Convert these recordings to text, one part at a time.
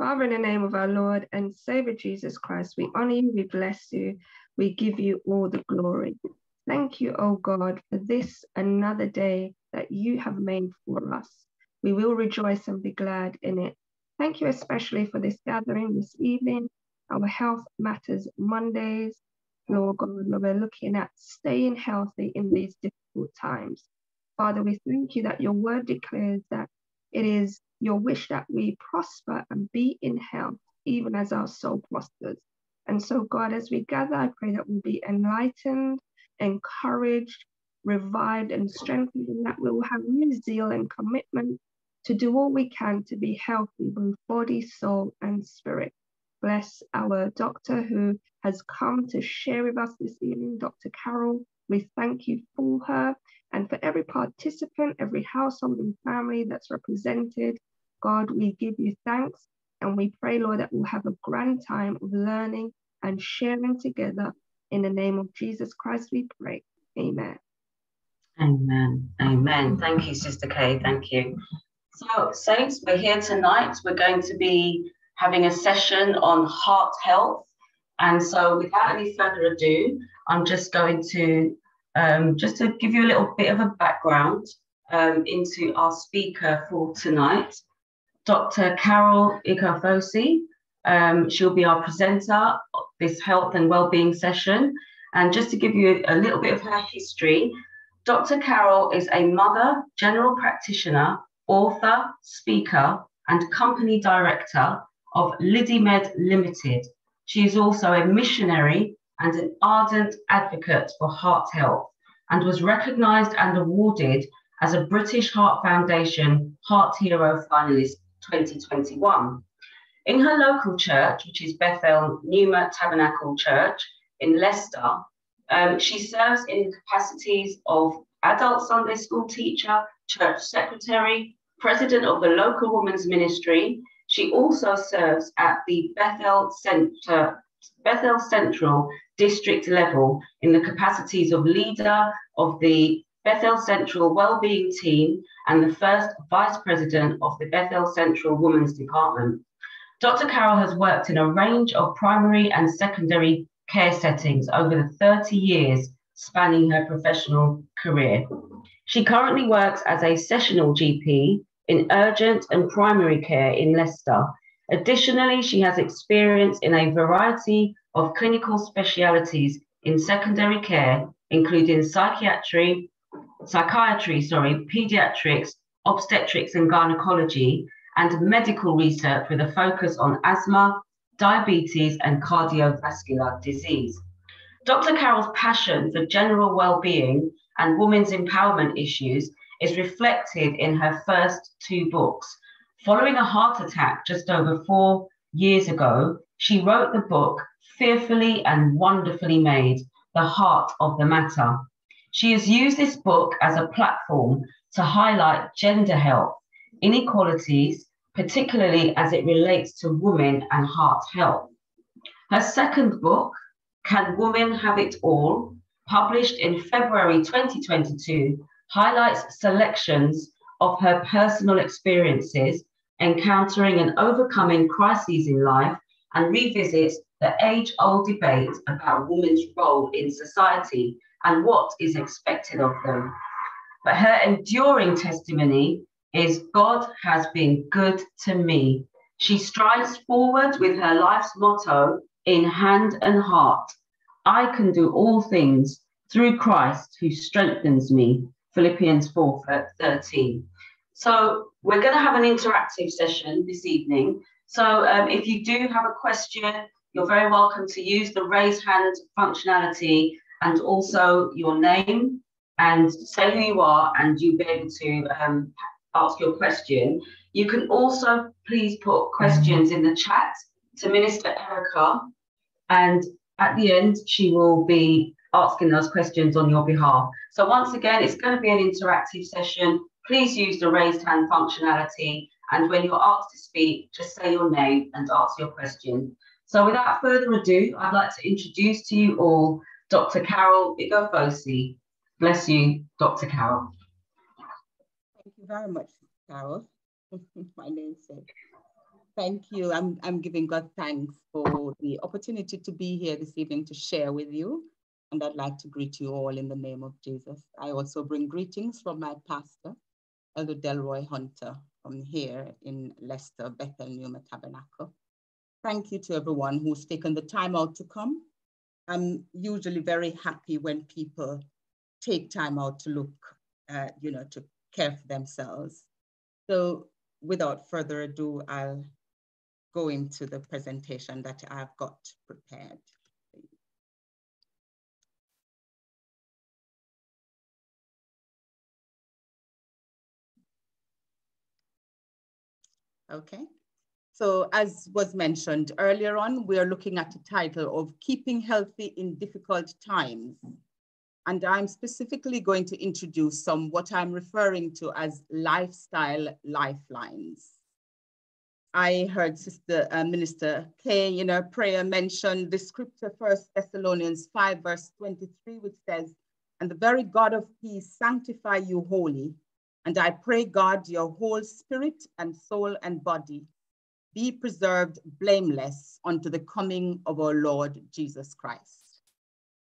Father, in the name of our Lord and Savior Jesus Christ, we honor you, we bless you, we give you all the glory. Thank you, O God, for this another day that you have made for us. We will rejoice and be glad in it. Thank you especially for this gathering this evening, our Health Matters Mondays. Lord God, we're looking at staying healthy in these difficult times. Father, we thank you that your word declares that it is your wish that we prosper and be in health, even as our soul prospers. And so, God, as we gather, I pray that we'll be enlightened, encouraged, revived, and strengthened, and that we will have new zeal and commitment to do all we can to be healthy, both body, soul, and spirit. Bless our doctor who has come to share with us this evening, Dr. Carol. We thank you for her and for every participant, every household and family that's represented. God, we give you thanks and we pray, Lord, that we'll have a grand time of learning and sharing together. In the name of Jesus Christ, we pray. Amen. Amen. Amen. Thank you, Sister Kay. Thank you. So, Saints, we're here tonight. We're going to be having a session on heart health. And so, without any further ado, I'm just going to um, just to give you a little bit of a background um, into our speaker for tonight, Dr. Carol Ighofose. Um, she'll be our presenter of this health and well-being session. And just to give you a little bit of her history, Dr. Carol is a mother, general practitioner, author, speaker, and company director of LidiMed Limited. She is also a missionary and an ardent advocate for heart health and was recognised and awarded as a British Heart Foundation Heart Hero finalist 2021. In her local church, which is Bethel Pneuma Tabernacle Church in Leicester, um, she serves in the capacities of adult Sunday school teacher, church secretary, president of the local women's ministry. She also serves at the Bethel Center, Bethel Central district level in the capacities of leader of the Bethel Central Wellbeing Team and the first Vice President of the Bethel Central Women's Department. Dr. Carol has worked in a range of primary and secondary care settings over the 30 years spanning her professional career. She currently works as a sessional GP in urgent and primary care in Leicester. Additionally, she has experience in a variety of clinical specialities in secondary care, including psychiatry, psychiatry, sorry, pediatrics, obstetrics and gynecology, and medical research with a focus on asthma, diabetes, and cardiovascular disease. Dr. Carol's passion for general well-being and women's empowerment issues is reflected in her first two books. Following a heart attack just over four years ago, she wrote the book Fearfully and Wonderfully Made The Heart of the Matter. She has used this book as a platform to highlight gender health, inequalities, particularly as it relates to women and heart health. Her second book, Can Women Have It All, published in February 2022, highlights selections of her personal experiences encountering and overcoming crises in life and revisits the age old debate about women's role in society and what is expected of them. But her enduring testimony is God has been good to me. She strides forward with her life's motto in hand and heart I can do all things through Christ who strengthens me. Philippians 4 13. So, we're going to have an interactive session this evening. So, um, if you do have a question, you're very welcome to use the raise hand functionality and also your name and say who you are, and you'll be able to um, ask your question. You can also please put questions in the chat to Minister Erica, and at the end, she will be asking those questions on your behalf. So once again, it's going to be an interactive session. Please use the raised hand functionality. And when you're asked to speak, just say your name and ask your question. So without further ado, I'd like to introduce to you all Dr. Carol Ighofose. Bless you, Dr. Carol. Thank you very much, Carol. My name's Thank you. I'm, I'm giving God thanks for the opportunity to be here this evening to share with you. And I'd like to greet you all in the name of Jesus. I also bring greetings from my pastor, Elder Delroy Hunter, from here in Leicester, Bethel Pneuma Tabernacle. Thank you to everyone who's taken the time out to come. I'm usually very happy when people take time out to look, uh, you know, to care for themselves. So without further ado, I'll go into the presentation that I've got prepared. Okay. So as was mentioned earlier on, we are looking at the title of Keeping Healthy in Difficult Times. And I'm specifically going to introduce some what I'm referring to as lifestyle lifelines. I heard Sister uh, Minister Kay in her prayer mention the scripture, First Thessalonians 5, verse 23, which says, And the very God of peace sanctify you wholly. And I pray, God, your whole spirit and soul and body be preserved blameless unto the coming of our Lord Jesus Christ.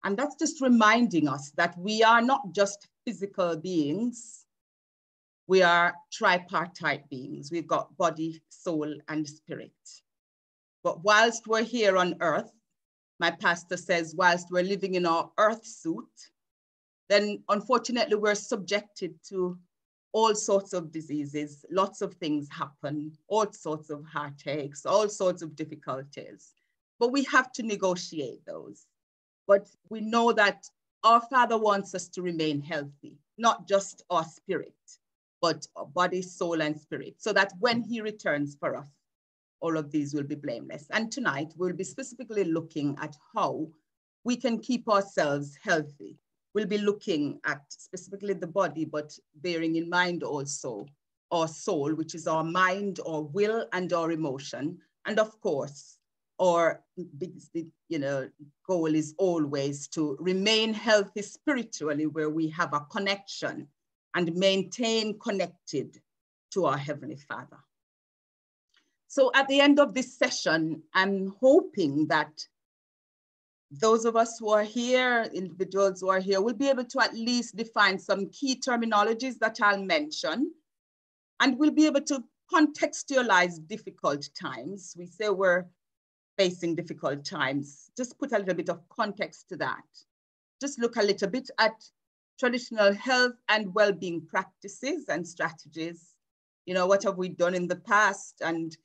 And that's just reminding us that we are not just physical beings, we are tripartite beings. We've got body, soul, and spirit. But whilst we're here on earth, my pastor says, whilst we're living in our earth suit, then unfortunately we're subjected to all sorts of diseases, lots of things happen, all sorts of heartaches, all sorts of difficulties. But we have to negotiate those. But we know that our Father wants us to remain healthy, not just our spirit but our body, soul, and spirit, so that when he returns for us, all of these will be blameless. And tonight we'll be specifically looking at how we can keep ourselves healthy. We'll be looking at specifically the body, but bearing in mind also our soul, which is our mind, our will, and our emotion. And of course, our you know, goal is always to remain healthy spiritually, where we have a connection and maintain connected to our Heavenly Father. So at the end of this session, I'm hoping that those of us who are here, individuals who are here, will be able to at least define some key terminologies that I'll mention, and we'll be able to contextualize difficult times. We say we're facing difficult times. Just put a little bit of context to that. Just look a little bit at traditional health and well-being practices and strategies. You know, what have we done in the past? And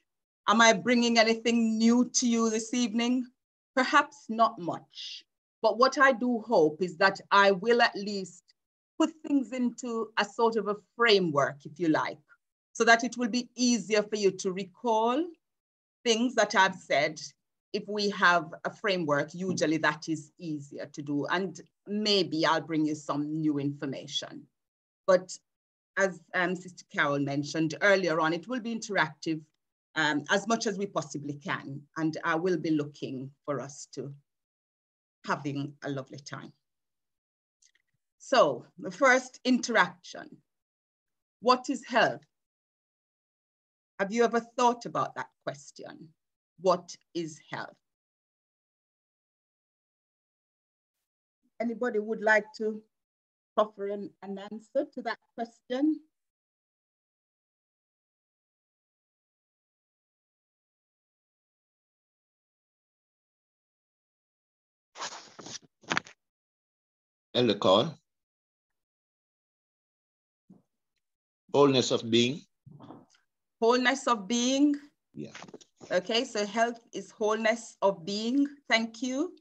am I bringing anything new to you this evening? Perhaps not much. But what I do hope is that I will at least put things into a sort of a framework, if you like, so that it will be easier for you to recall things that I've said if we have a framework, usually that is easier to do. And maybe I'll bring you some new information. But as um, Sister Carol mentioned earlier on, it will be interactive um, as much as we possibly can. And I will be looking for us to having a lovely time. So the first interaction, what is health? Have you ever thought about that question? what is health? Anybody would like to offer an, an answer to that question? Elder Carl. Wholeness of being. Wholeness of being. Yeah. Okay, so health is wholeness of being. Thank you,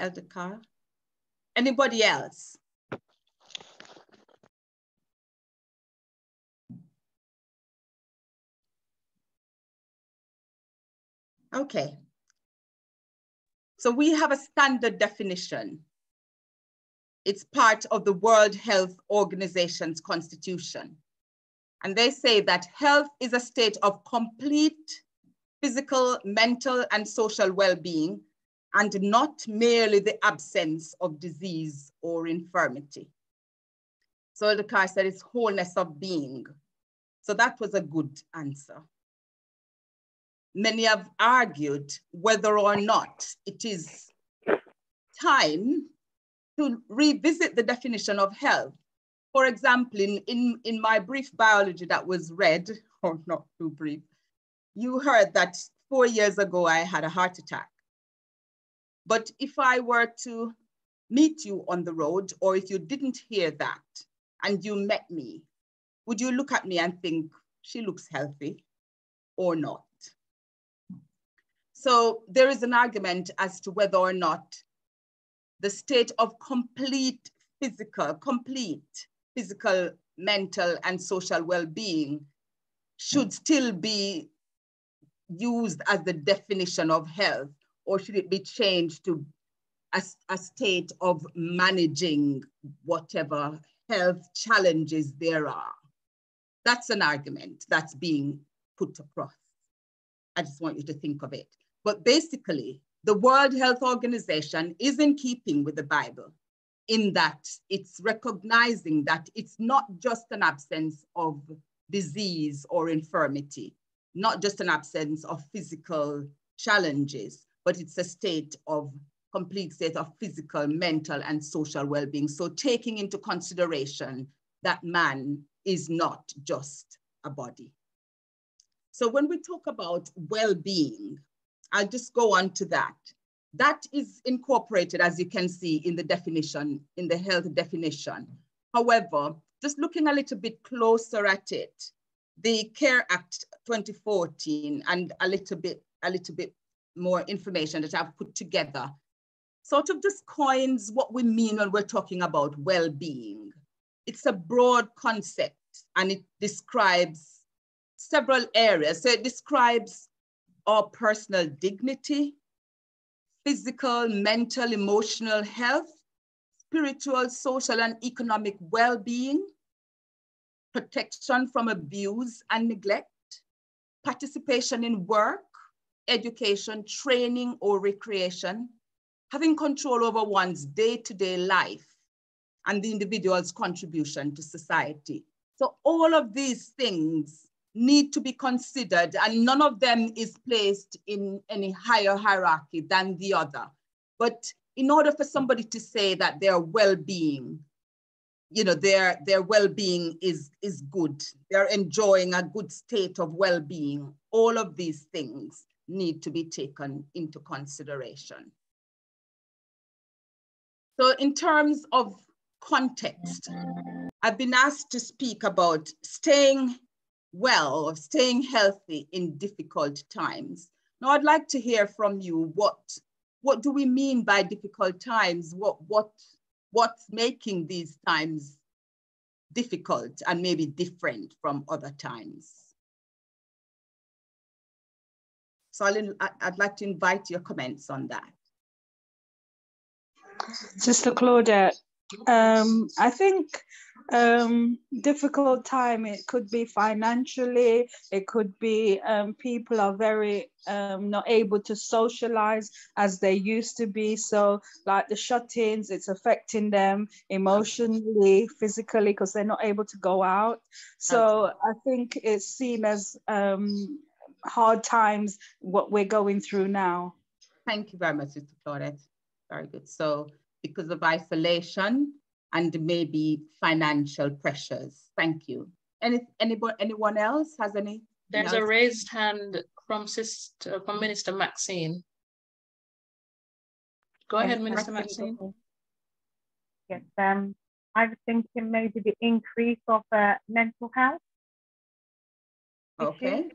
Elder Carl. Anybody else? Okay. So we have a standard definition. It's part of the World Health Organization's constitution. And they say that health is a state of complete physical, mental, and social well-being, and not merely the absence of disease or infirmity. So the car said it's wholeness of being. So that was a good answer. many have argued whether or not it is time to revisit the definition of health. For example, in, in, in my brief biology that was read, or not too brief, you heard that four years ago I had a heart attack. But if I were to meet you on the road, or if you didn't hear that and you met me, would you look at me and think she looks healthy or not? So there is an argument as to whether or not the state of complete physical, complete physical, mental, and social well-being should mm. still be used as the definition of health, or should it be changed to a, a state of managing whatever health challenges there are? That's an argument that's being put across. I just want you to think of it. But basically, the World Health Organization is in keeping with the Bible in that it's recognizing that it's not just an absence of disease or infirmity, not just an absence of physical challenges, but it's a state of complete state of physical, mental, and social well-being. So taking into consideration that man is not just a body. So when we talk about well-being, I'll just go on to that. That is incorporated, as you can see in the definition, in the health definition. However, just looking a little bit closer at it, the CARE Act 2014 and a little bit, a little bit more information that I've put together sort of just coins what we mean when we're talking about well-being. It's a broad concept and it describes several areas. So it describes our personal dignity, physical, mental, emotional health, spiritual, social, and economic well-being, protection from abuse and neglect, participation in work, education, training, or recreation, having control over one's day-to-day -day life, and the individual's contribution to society. So all of these things need to be considered and none of them is placed in any higher hierarchy than the other. But in order for somebody to say that their well-being, you know, their, their well-being is, is good, they're enjoying a good state of well-being, all of these things need to be taken into consideration. So in terms of context, I've been asked to speak about staying well of staying healthy in difficult times. Now, I'd like to hear from you what, what do we mean by difficult times? What, what, what's making these times difficult and maybe different from other times? So I'll, I'd like to invite your comments on that. Sister Claudette, um, I think um, difficult time. It could be financially, it could be um, people are very um, not able to socialize as they used to be. So, like the shut ins, it's affecting them emotionally, physically, because they're not able to go out. So, I think it's seen as um, hard times what we're going through now. Thank you very much, Mr. Claudette. Very good. So, because of isolation, and maybe financial pressures. Thank you. Any, anybody, anyone else has any? There's else? a raised hand from Sister, from Minister Maxine. Go yes, ahead, Minister Maxine. Yes, um, I was thinking maybe the increase of uh, mental health. Okay. Issues.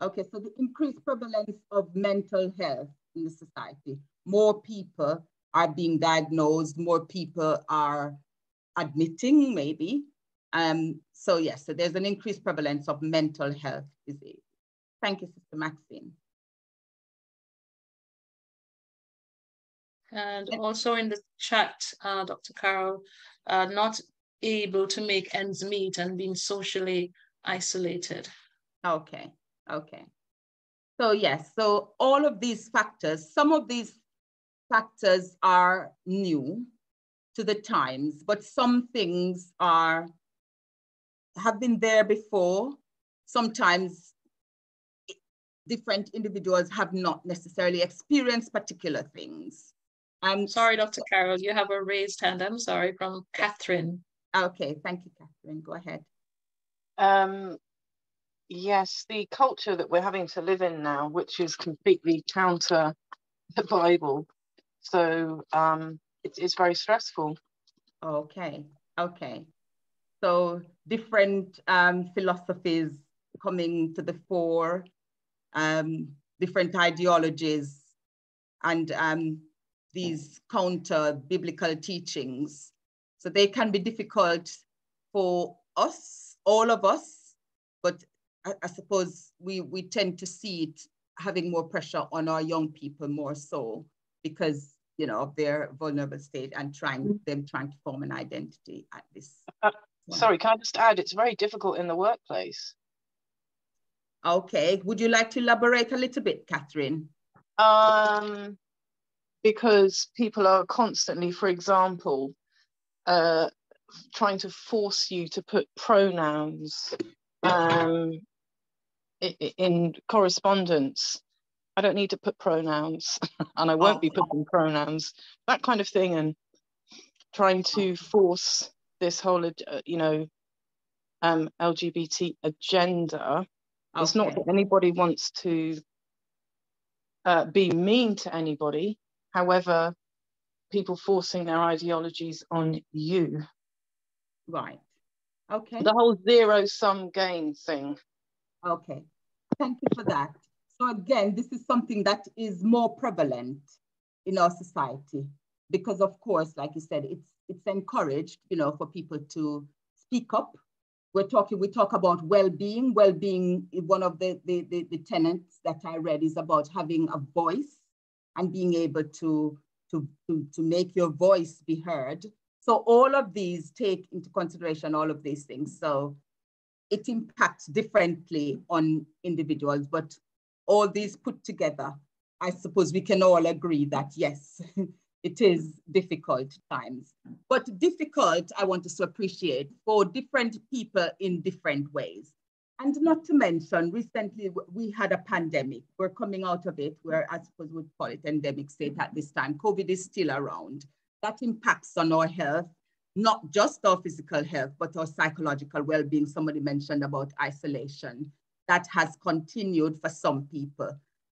Okay, so the increased prevalence of mental health in the society. More people are being diagnosed, more people are admitting maybe. Um, so yes, so there's an increased prevalence of mental health disease. Thank you, Sister Maxine. And also in the chat, uh, Dr. Carol, uh, not able to make ends meet and being socially isolated. Okay, okay. So yes, so all of these factors, some of these factors are new to the times, but some things are have been there before. Sometimes different individuals have not necessarily experienced particular things. I'm sorry, Dr. Carol, you have a raised hand. I'm sorry, from Catherine. Okay, thank you, Catherine. Go ahead. Um, yes, the culture that we're having to live in now, which is completely counter the Bible. So um, it, it's very stressful. Okay, okay. So different um, philosophies coming to the fore, um, different ideologies, and um, these counter biblical teachings. So they can be difficult for us, all of us, but I, I, suppose we, we tend to see it having more pressure on our young people more so because you know of their vulnerable state and trying mm-hmm. them trying to form an identity at this. Uh, sorry, can I just add? It's very difficult in the workplace. Okay, would you like to elaborate a little bit, Catherine? Um, because people are constantly, for example, uh, trying to force you to put pronouns um, in correspondence. I don't need to put pronouns and I won't oh. be putting pronouns, that kind of thing. And trying to force this whole, uh, you know, um, LGBT agenda. Okay. It's not that anybody wants to uh, be mean to anybody. However, people forcing their ideologies on you. Right. Okay. The whole zero sum game thing. Okay. Thank you for that. So again, this is something that is more prevalent in our society because of course, like you said, it's it's encouraged, you know, for people to speak up. We're talking, we talk about well-being. Well-being, one of the, the, the, the tenets that I read is about having a voice and being able to, to, to, to make your voice be heard. So all of these take into consideration all of these things. So it impacts differently on individuals, but all these put together, I suppose we can all agree that yes, it is difficult times. But difficult, I want us to appreciate for different people in different ways. And not to mention, recently we had a pandemic. We're coming out of it, We're, I suppose we'd call it endemic state at this time. COVID is still around. That impacts on our health, not just our physical health, but our psychological well-being. Somebody mentioned about isolation. That has continued for some people.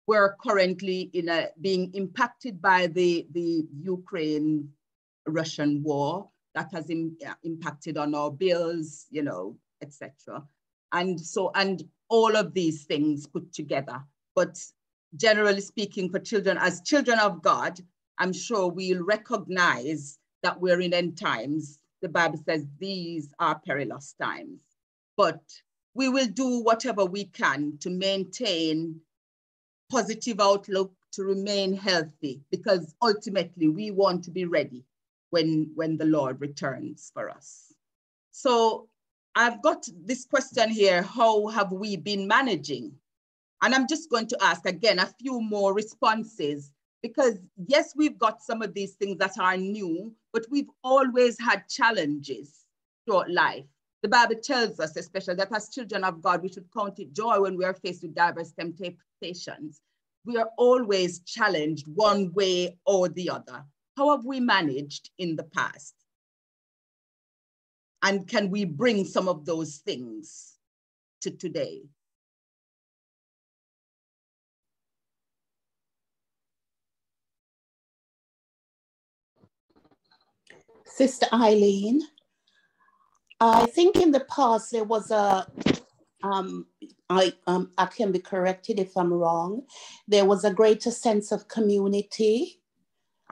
We're currently in a, being impacted by the, the Ukraine-Russian war. That has in, uh, impacted on our bills, you know, etc. And so, and all of these things put together. But generally speaking, for children, as children of God, I'm sure we'll recognize that we're in end times. The Bible says these are perilous times. But we will do whatever we can to maintain positive outlook, to remain healthy, because ultimately we want to be ready when, when the Lord returns for us. So I've got this question here, how have we been managing? And I'm just going to ask again a few more responses because yes, we've got some of these things that are new, but we've always had challenges throughout life. The Bible tells us, especially that as children of God, we should count it joy when we are faced with diverse temptations. We are always challenged one way or the other. How have we managed in the past? And can we bring some of those things to today? Sister Eileen, I think in the past there was a, um, I, um, I can be corrected if I'm wrong, there was a greater sense of community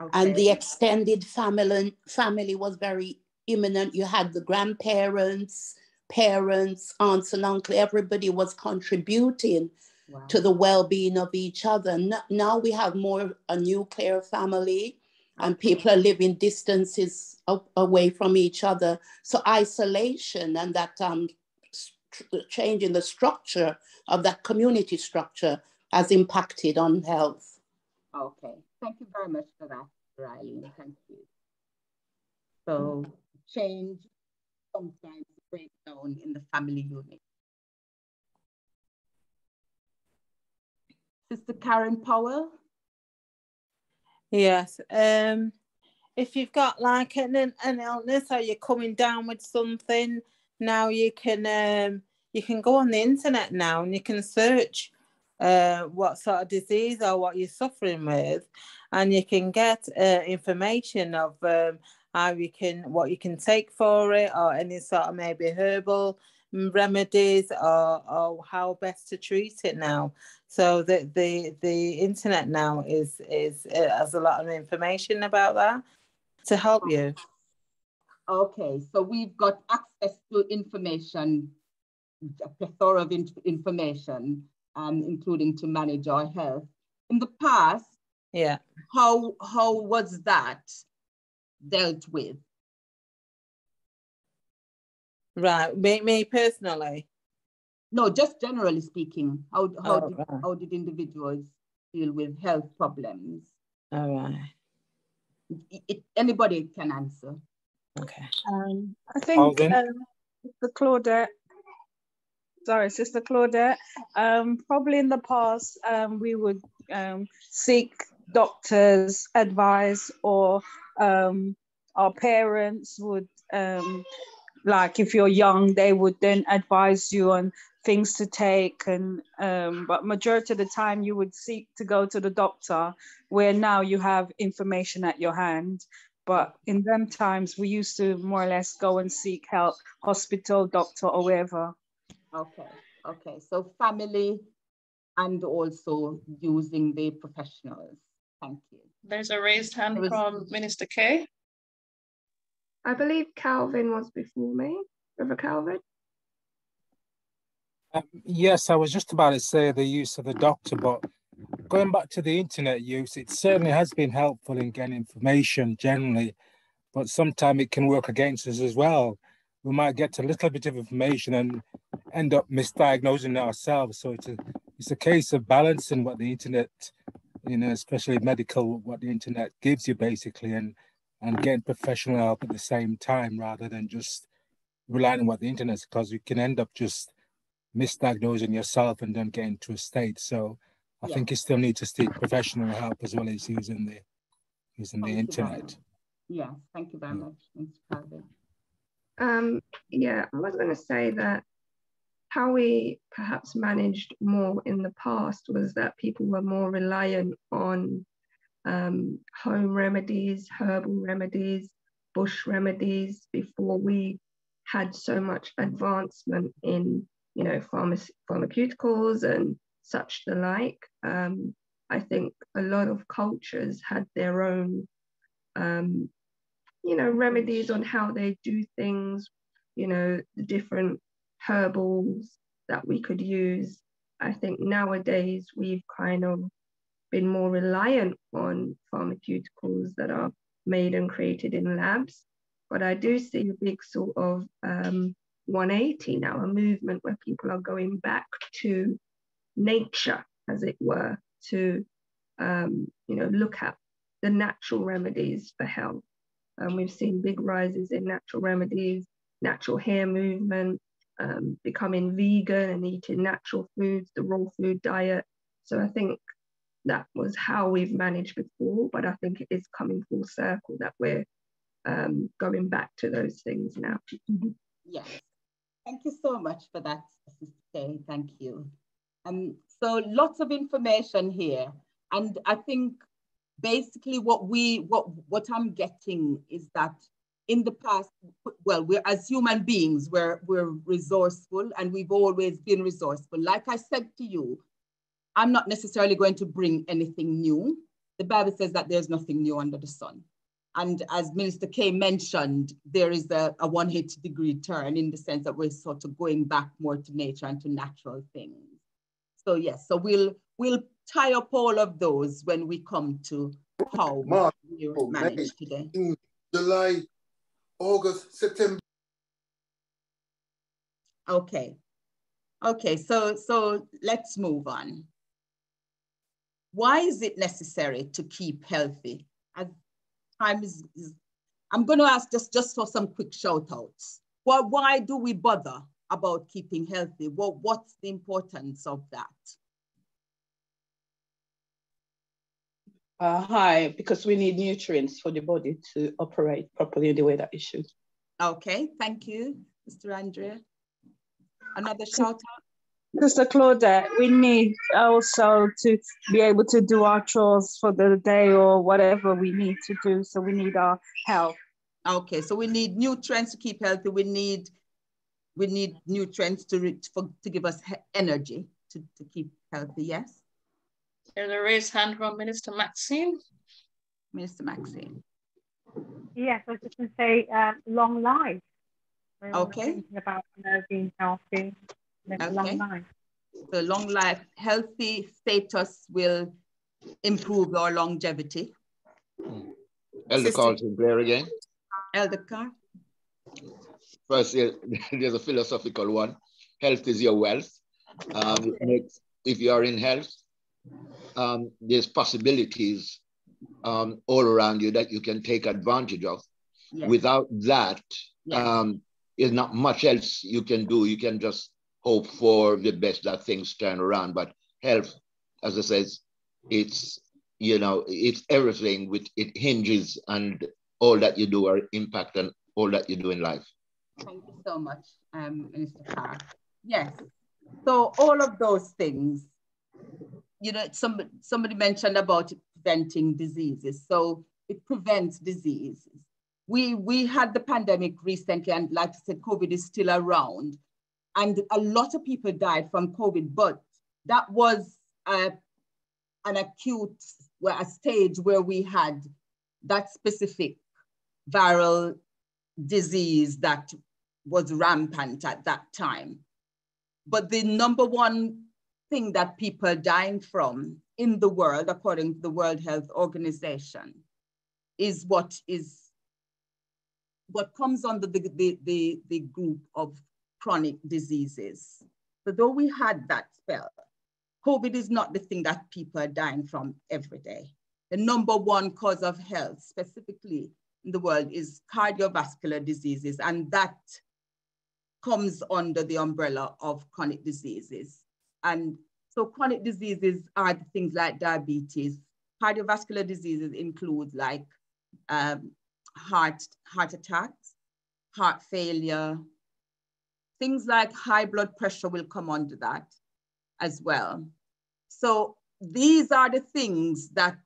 okay. and the extended family, family was very imminent. You had the grandparents, parents, aunts and uncle, everybody was contributing wow. to the well-being of each other. Now we have more a nuclear family and people are living distances away from each other. So isolation and that um, change in the structure of that community structure has impacted on health. Okay, thank you very much for that, Riley. Thank you. So change sometimes break down in the family unit. Sister Karen Powell? Yes. Um, if you've got like an, an illness or you're coming down with something, now you can um, you can go on the internet now and you can search uh, what sort of disease or what you're suffering with, and you can get uh, information of um, how you can what you can take for it or any sort of maybe herbal remedies or, or how best to treat it now. So the the the internet now is is has a lot of information about that to help you. Okay, so we've got access to information, a plethora of in information, um, including to manage our health. In the past, yeah, how how was that dealt with? Right, me, me personally. No, just generally speaking, how, how, Oh, did, right. how did individuals deal with health problems? All right. It, it- anybody can answer. Okay. Um, I think Alvin? um, Sister Claudette, sorry, Sister Claudette, um, probably in the past um, we would um, seek doctors' advice or um, our parents would, um, like if you're young, they would then advise you on things to take and um, but majority of the time you would seek to go to the doctor where now you have information at your hand but in them times, we used to more or less go and seek help, hospital, doctor, or wherever. Okay, okay. So family and also using the professionals. Thank you. There's a raised hand was- from Minister Kay. I believe Calvin was before me. Brother Calvin. Um, yes, I was just about to say the use of the doctor, but going back to the internet use, it certainly has been helpful in getting information generally, but sometimes it can work against us as well. We might get a little bit of information and end up misdiagnosing ourselves. So it's a it's a case of balancing what the internet, you know, especially medical, what the internet gives you basically, and and getting professional help at the same time rather than just relying on what the internet's because you can end up just misdiagnosing yourself and then getting to a state. So I Yeah. think you still need to seek professional help as well as using the using the Thank you very internet. much. Yeah, thank you very much, Mr. Calvin. Um, yeah, I was going to say that how we perhaps managed more in the past was that people were more reliant on um, home remedies, herbal remedies, bush remedies before we had so much advancement in, you know, pharmac- pharmaceuticals and such the like. Um, I think a lot of cultures had their own um, you know, remedies on how they do things, you know, the different herbals that we could use. I think nowadays we've kind of been more reliant on pharmaceuticals that are made and created in labs. But I do see a big sort of um, 180 now, a movement where people are going back to nature, as it were, to um, you know look at the natural remedies for health. Um, we've seen big rises in natural remedies, natural hair movement, um, becoming vegan and eating natural foods, the raw food diet. So I think that was how we've managed before, but I think it is coming full circle that we're um, going back to those things now. Yes. Thank you so much for that, Sister. Thank you. Um, so lots of information here. And I think basically what we what what I'm getting is that in the past, well, we're as human beings, we're we're resourceful and we've always been resourceful. Like I said to you, I'm not necessarily going to bring anything new. The Bible says that there's nothing new under the sun. And as Minister Kay mentioned, there is a, a 180 degree turn in the sense that we're sort of going back more to nature and to natural things. So yes, so we'll we'll tie up all of those when we come to how March, we manage today. July, August, September. Okay. Okay, so so let's move on. Why is it necessary to keep healthy? As time is, is I'm going to ask just, just for some quick shout outs. Why, why do we bother about keeping healthy? What, what's the importance of that? uh, high because we need nutrients for the body to operate properly in the way that it should. Okay, thank you, Mr. Andrea. Another shout out. Sister Claudette, we need also to be able to do our chores for the day or whatever we need to do. So we need our help. Okay, so we need nutrients to keep healthy. We need we need nutrients to for, to give us energy to, to keep healthy. Yes. There's a raised hand from Minister Maxine. Minister Maxine. Yes, I was just going to say um, long life. Okay. Thinking about you know, being healthy, okay. long life. So long life, healthy status will improve our longevity. Elder Carl Sinclair again. Elder Carl. First, there's a philosophical one. Health is your wealth. Um, if you are in health, um, there's possibilities um, all around you that you can take advantage of. Yes. Without that, yes. um, there's not much else you can do. You can just hope for the best that things turn around. But health, as I says, it's you know it's everything. With it hinges and all that you do are impact on all that you do in life. Thank you so much, um, Mr. Carl. Yes. So all of those things you know, somebody, somebody mentioned about preventing diseases. So it prevents diseases. We, we had the pandemic recently, and like I said, COVID is still around. And a lot of people died from COVID, but that was a, an acute, well, a stage where we had that specific viral disease that was rampant at that time. But the number one thing that people are dying from in the world, according to the World Health Organization, is what is what comes under the, the, the, the group of chronic diseases. So though we had that spell, COVID is not the thing that people are dying from every day. The number one cause of health, specifically in the world, is cardiovascular diseases, and that comes under the umbrella of chronic diseases. And so chronic diseases are things like diabetes. Cardiovascular diseases include like um, heart, heart attacks, heart failure, things like high blood pressure will come under that as well. So these are the things that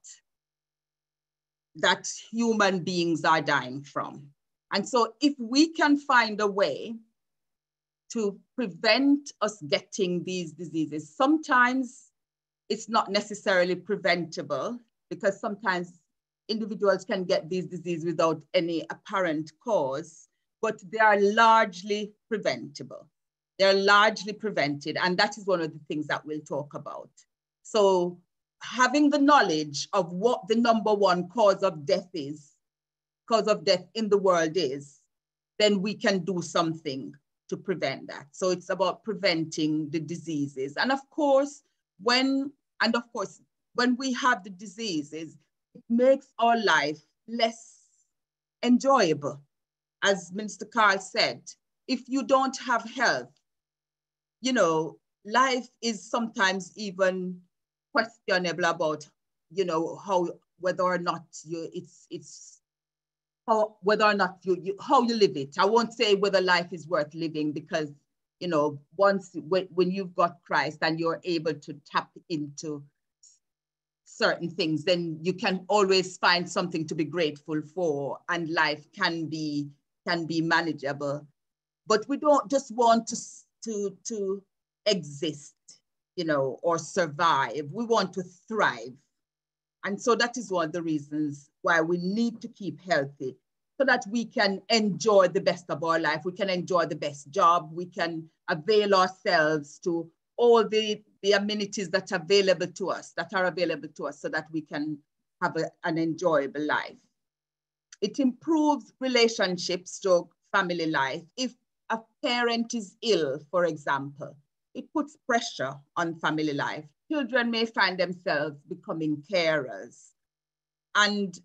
that human beings are dying from. And so if we can find a way to prevent us getting these diseases. Sometimes it's not necessarily preventable because sometimes individuals can get these diseases without any apparent cause, but they are largely preventable. They're largely prevented, and that is one of the things that we'll talk about. So having the knowledge of what the number one cause of death is, cause of death in the world is, then we can do something to prevent that. So it's about preventing the diseases. And of course, when, and of course, when we have the diseases, it makes our life less enjoyable. As Minister Carl said, if you don't have health, you know, life is sometimes even questionable about, you know, how, whether or not you, it's, it's how, whether or not you, you, how you live it. I won't say whether life is worth living because, you know, once when, when you've got Christ and you're able to tap into certain things, then you can always find something to be grateful for and life can be, can be manageable. But we don't just want to, to, to exist, you know, or survive. We want to thrive. And so that is one of the reasons why we need to keep healthy so that we can enjoy the best of our life. We can enjoy the best job. We can avail ourselves to all the, the amenities that are available to us, that are available to us so that we can have a, an enjoyable life. It improves relationships to family life. If a parent is ill, for example, it puts pressure on family life. Children may find themselves becoming carers. And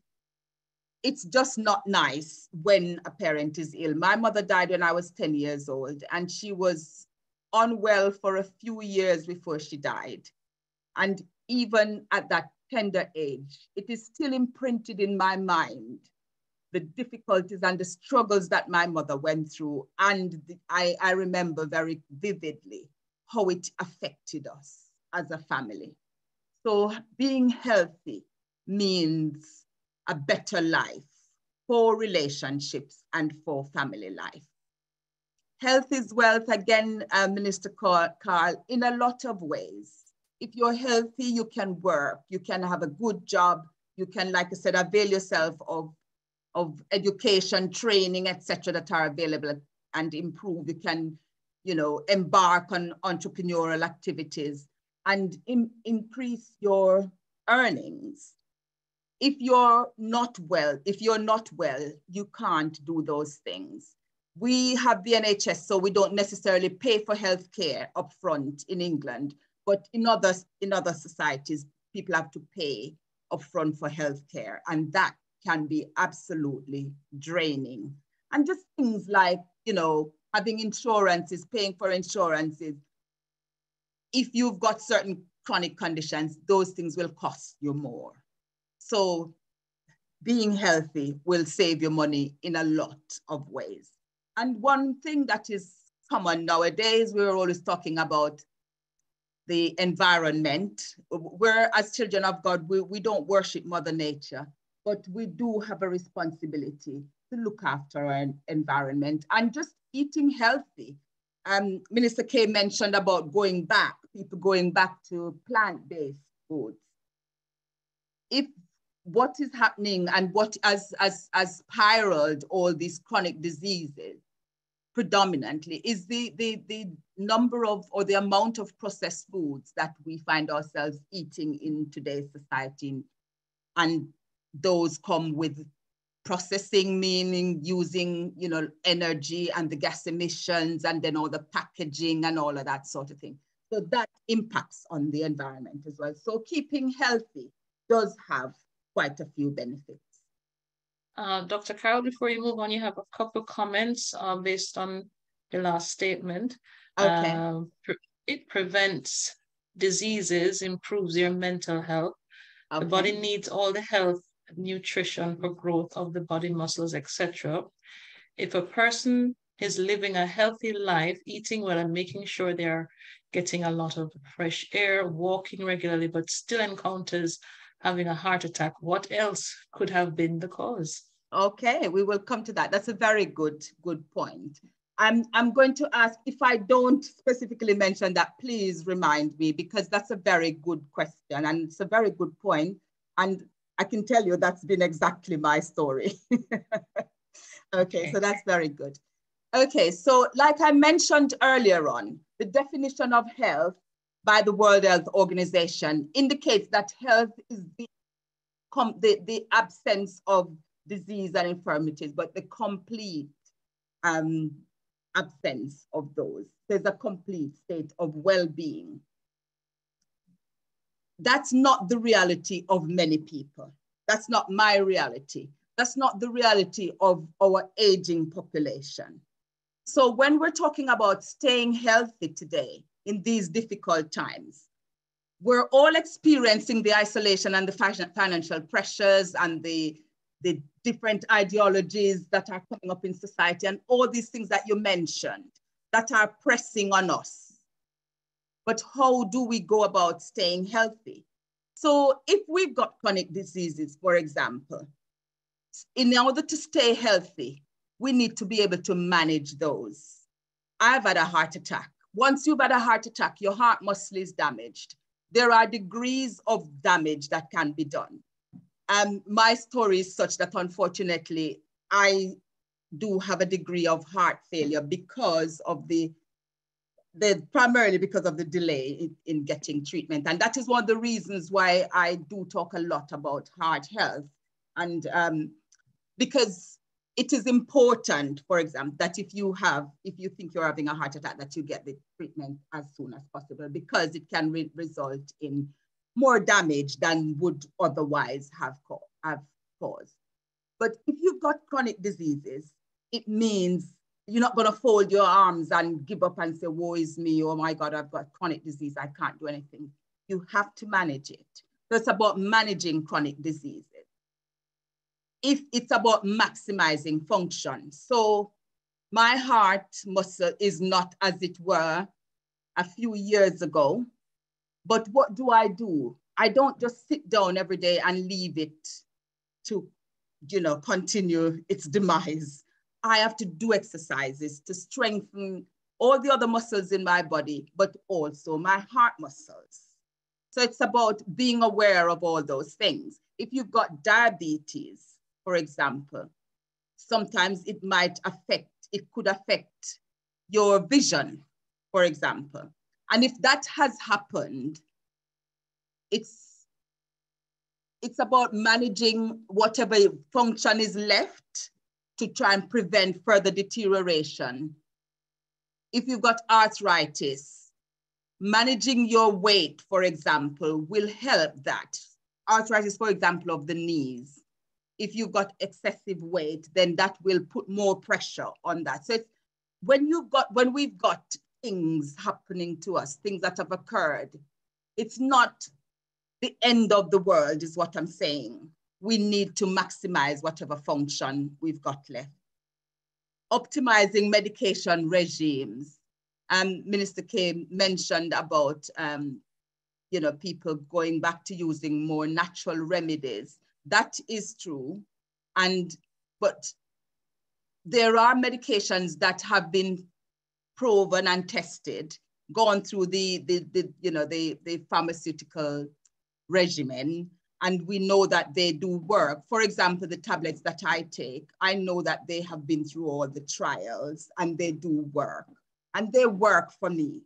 it's just not nice when a parent is ill. My mother died when I was 10 years old, and she was unwell for a few years before she died. And even at that tender age, it is still imprinted in my mind the difficulties and the struggles that my mother went through. And the, I, I remember very vividly how it affected us as a family. So being healthy means a better life for relationships and for family life. Health is wealth, again, uh, Minister Carl, in a lot of ways. If you're healthy, you can work, you can have a good job, you can, like I said, avail yourself of, of education, training, etc., that are available and improve. You can, you know, embark on entrepreneurial activities and in, increase your earnings if you're not well, if you're not well, you can't do those things. We have the NHS, so we don't necessarily pay for healthcare upfront in England, but in other, in other societies, people have to pay upfront for healthcare, and that can be absolutely draining. And just things like, you know, having insurances, paying for insurances. If you've got certain chronic conditions, those things will cost you more. So being healthy will save you money in a lot of ways. And one thing that is common nowadays, we're always talking about the environment. We're, as children of God, we, we don't worship Mother Nature, but we do have a responsibility to look after our environment and just eating healthy. Um, Minister Kay mentioned about going back, people going back to plant-based foods. If what is happening and what has, has, has spiraled all these chronic diseases predominantly is the, the, the number of or the amount of processed foods that we find ourselves eating in today's society. And those come with processing, meaning using, you know, energy and the gas emissions and then all the packaging and all of that sort of thing. So that impacts on the environment as well. So keeping healthy does have quite a few benefits. Uh, Dr. Carol, before you move on, you have a couple comments uh, based on the last statement. Okay. Uh, pre it prevents diseases, improves your mental health. Okay. The body needs all the health, nutrition for growth of the body muscles, etc. If a person is living a healthy life, eating well and making sure they're getting a lot of fresh air, walking regularly, but still encounters having a heart attack, what else could have been the cause? Okay, we will come to that. That's a very good, good point. I'm, I'm going to ask if I don't specifically mention that, please remind me because that's a very good question and it's a very good point. And I can tell you that's been exactly my story. okay, so that's very good. Okay, so like I mentioned earlier on, the definition of health by the World Health Organization indicates that health is the, the, the absence of disease and infirmities, but the complete um, absence of those. There's a complete state of well-being. That's not the reality of many people. That's not my reality. That's not the reality of our aging population. So when we're talking about staying healthy today, in these difficult times. We're all experiencing the isolation and the financial pressures and the, the different ideologies that are coming up in society and all these things that you mentioned that are pressing on us. But how do we go about staying healthy? So if we've got chronic diseases, for example, in order to stay healthy, we need to be able to manage those. I've had a heart attack. Once you've had a heart attack, your heart muscle is damaged. There are degrees of damage that can be done. Um, my story is such that unfortunately, I do have a degree of heart failure because of the, the primarily because of the delay in, in getting treatment. And that is one of the reasons why I do talk a lot about heart health. And um, because it is important, for example, that if you have, if you think you're having a heart attack, that you get the treatment as soon as possible because it can re result in more damage than would otherwise have, co have caused. But if you've got chronic diseases, it means you're not going to fold your arms and give up and say, woe is me, oh my God, I've got chronic disease, I can't do anything. You have to manage it. So it's about managing chronic diseases. If it's about maximizing function. So my heart muscle is not as it were a few years ago. But what do I do? I don't just sit down every day and leave it to, you know, continue its demise. I have to do exercises to strengthen all the other muscles in my body, but also my heart muscles. So it's about being aware of all those things. If you've got diabetes, for example, sometimes it might affect, it could affect your vision, for example. And if that has happened, it's it's about managing whatever function is left to try and prevent further deterioration. If you've got arthritis, managing your weight, for example, will help that. Arthritis, for example, of the knees. If you've got excessive weight, then that will put more pressure on that. So when you've got, when we've got things happening to us, things that have occurred, it's not the end of the world is what I'm saying. We need to maximize whatever function we've got left. Optimizing medication regimes. Um, Minister Kay mentioned about, um, you know, people going back to using more natural remedies. That is true. And, but there are medications that have been proven and tested, gone through the, the, the you know, the, the pharmaceutical regimen and we know that they do work. For example, the tablets that I take, I know that they have been through all the trials and they do work and they work for me.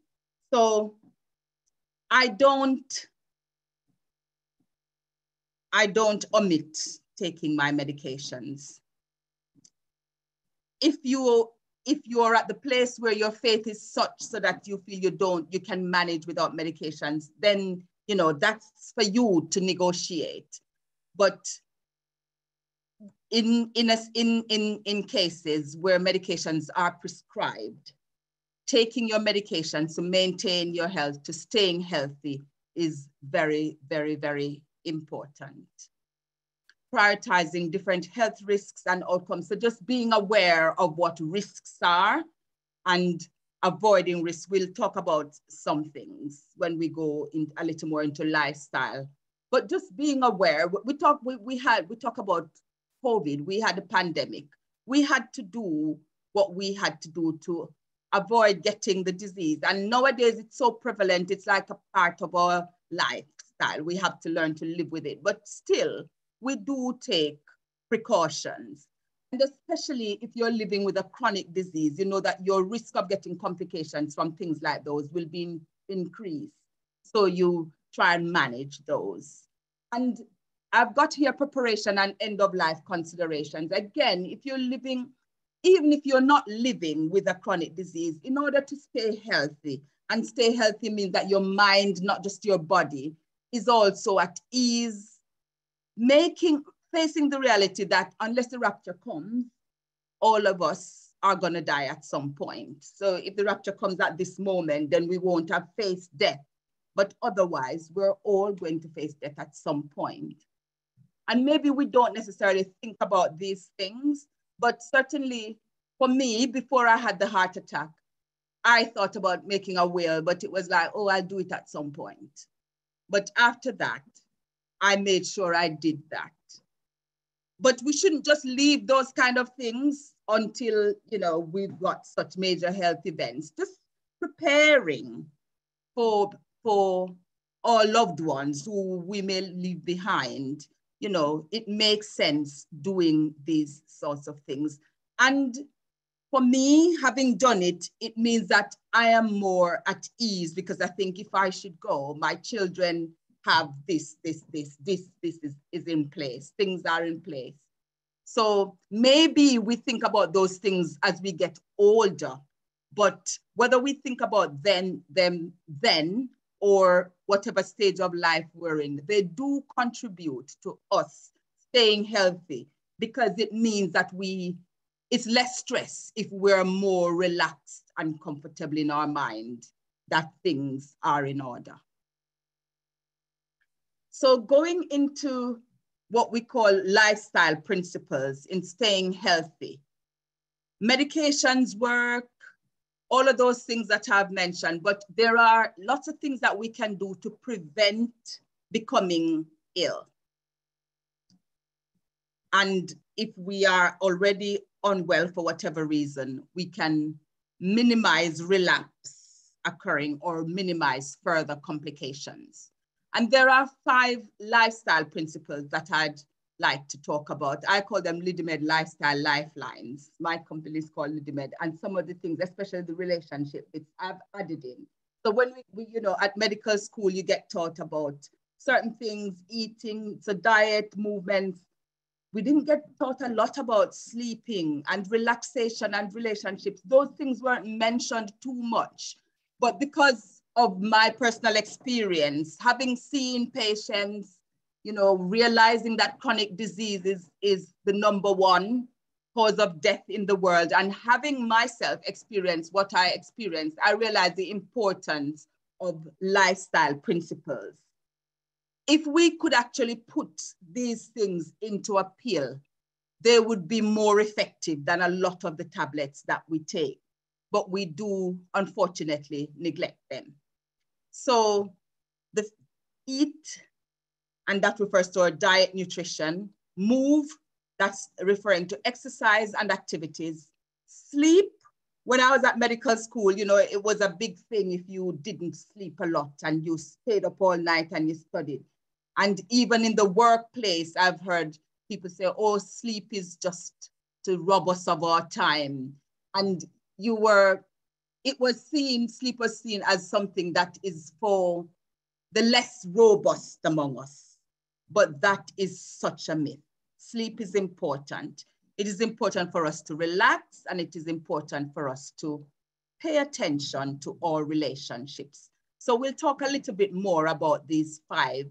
So I don't, I don't omit taking my medications. If you if you are at the place where your faith is such so that you feel you don't, you can manage without medications, then you know, that's for you to negotiate. But in, in, a, in, in, in cases where medications are prescribed, taking your medication to maintain your health, to staying healthy is very, very, very important. Prioritizing different health risks and outcomes. So just being aware of what risks are and avoiding risk. We'll talk about some things when we go in a little more into lifestyle. But just being aware, we talk, we, we had, we talk about COVID, we had a pandemic. We had to do what we had to do to avoid getting the disease. And nowadays it's so prevalent, it's like a part of our lifestyle. We have to learn to live with it. But still, we do take precautions. And especially if you're living with a chronic disease, you know that your risk of getting complications from things like those will be in, increased. So you try and manage those. And I've got here preparation and end of life considerations. Again, if you're living, even if you're not living with a chronic disease, in order to stay healthy, and stay healthy means that your mind, not just your body, is also at ease, making facing the reality that unless the rapture comes, all of us are going to die at some point. So if the rapture comes at this moment, then we won't have faced death. But otherwise, we're all going to face death at some point. And maybe we don't necessarily think about these things, but certainly for me, before I had the heart attack, I thought about making a will, but it was like, oh, I'll do it at some point. But after that, I made sure I did that but we shouldn't just leave those kind of things until you know we've got such major health events. Just preparing for for our loved ones who we may leave behind. You know it makes sense doing these sorts of things. And for me having done it it means that i am more at ease because i think if i should go my children have this, this, this, this, this is, is in place. Things are in place. So maybe we think about those things as we get older, but whether we think about then, them then, or whatever stage of life we're in, they do contribute to us staying healthy because it means that we, it's less stress if we're more relaxed and comfortable in our mind that things are in order. So going into what we call lifestyle principles in staying healthy. Medications work, all of those things that I've mentioned, but there are lots of things that we can do to prevent becoming ill. And if we are already unwell for whatever reason, we can minimize relapse occurring or minimize further complications. And there are five lifestyle principles that I'd like to talk about. I call them Lydimed lifestyle lifelines. My company is called Lydimed, and some of the things, especially the relationship bits, I've added in. So when we, we, you know, at medical school, you get taught about certain things, eating, so diet, movements. We didn't get taught a lot about sleeping and relaxation and relationships. Those things weren't mentioned too much. But because of my personal experience, having seen patients, you know, realizing that chronic disease is, is the number one cause of death in the world and having myself experience what I experienced, I realized the importance of lifestyle principles. If we could actually put these things into a pill, they would be more effective than a lot of the tablets that we take, but we do unfortunately neglect them. So the eat, and that refers to our diet, nutrition, move, that's referring to exercise and activities, sleep. When I was at medical school, you know, it was a big thing if you didn't sleep a lot and you stayed up all night and you studied. And even in the workplace, I've heard people say, oh, sleep is just to rob us of our time. And you were it was seen, sleep was seen as something that is for the less robust among us. But that is such a myth. Sleep is important. It is important for us to relax and it is important for us to pay attention to all relationships. So we'll talk a little bit more about these five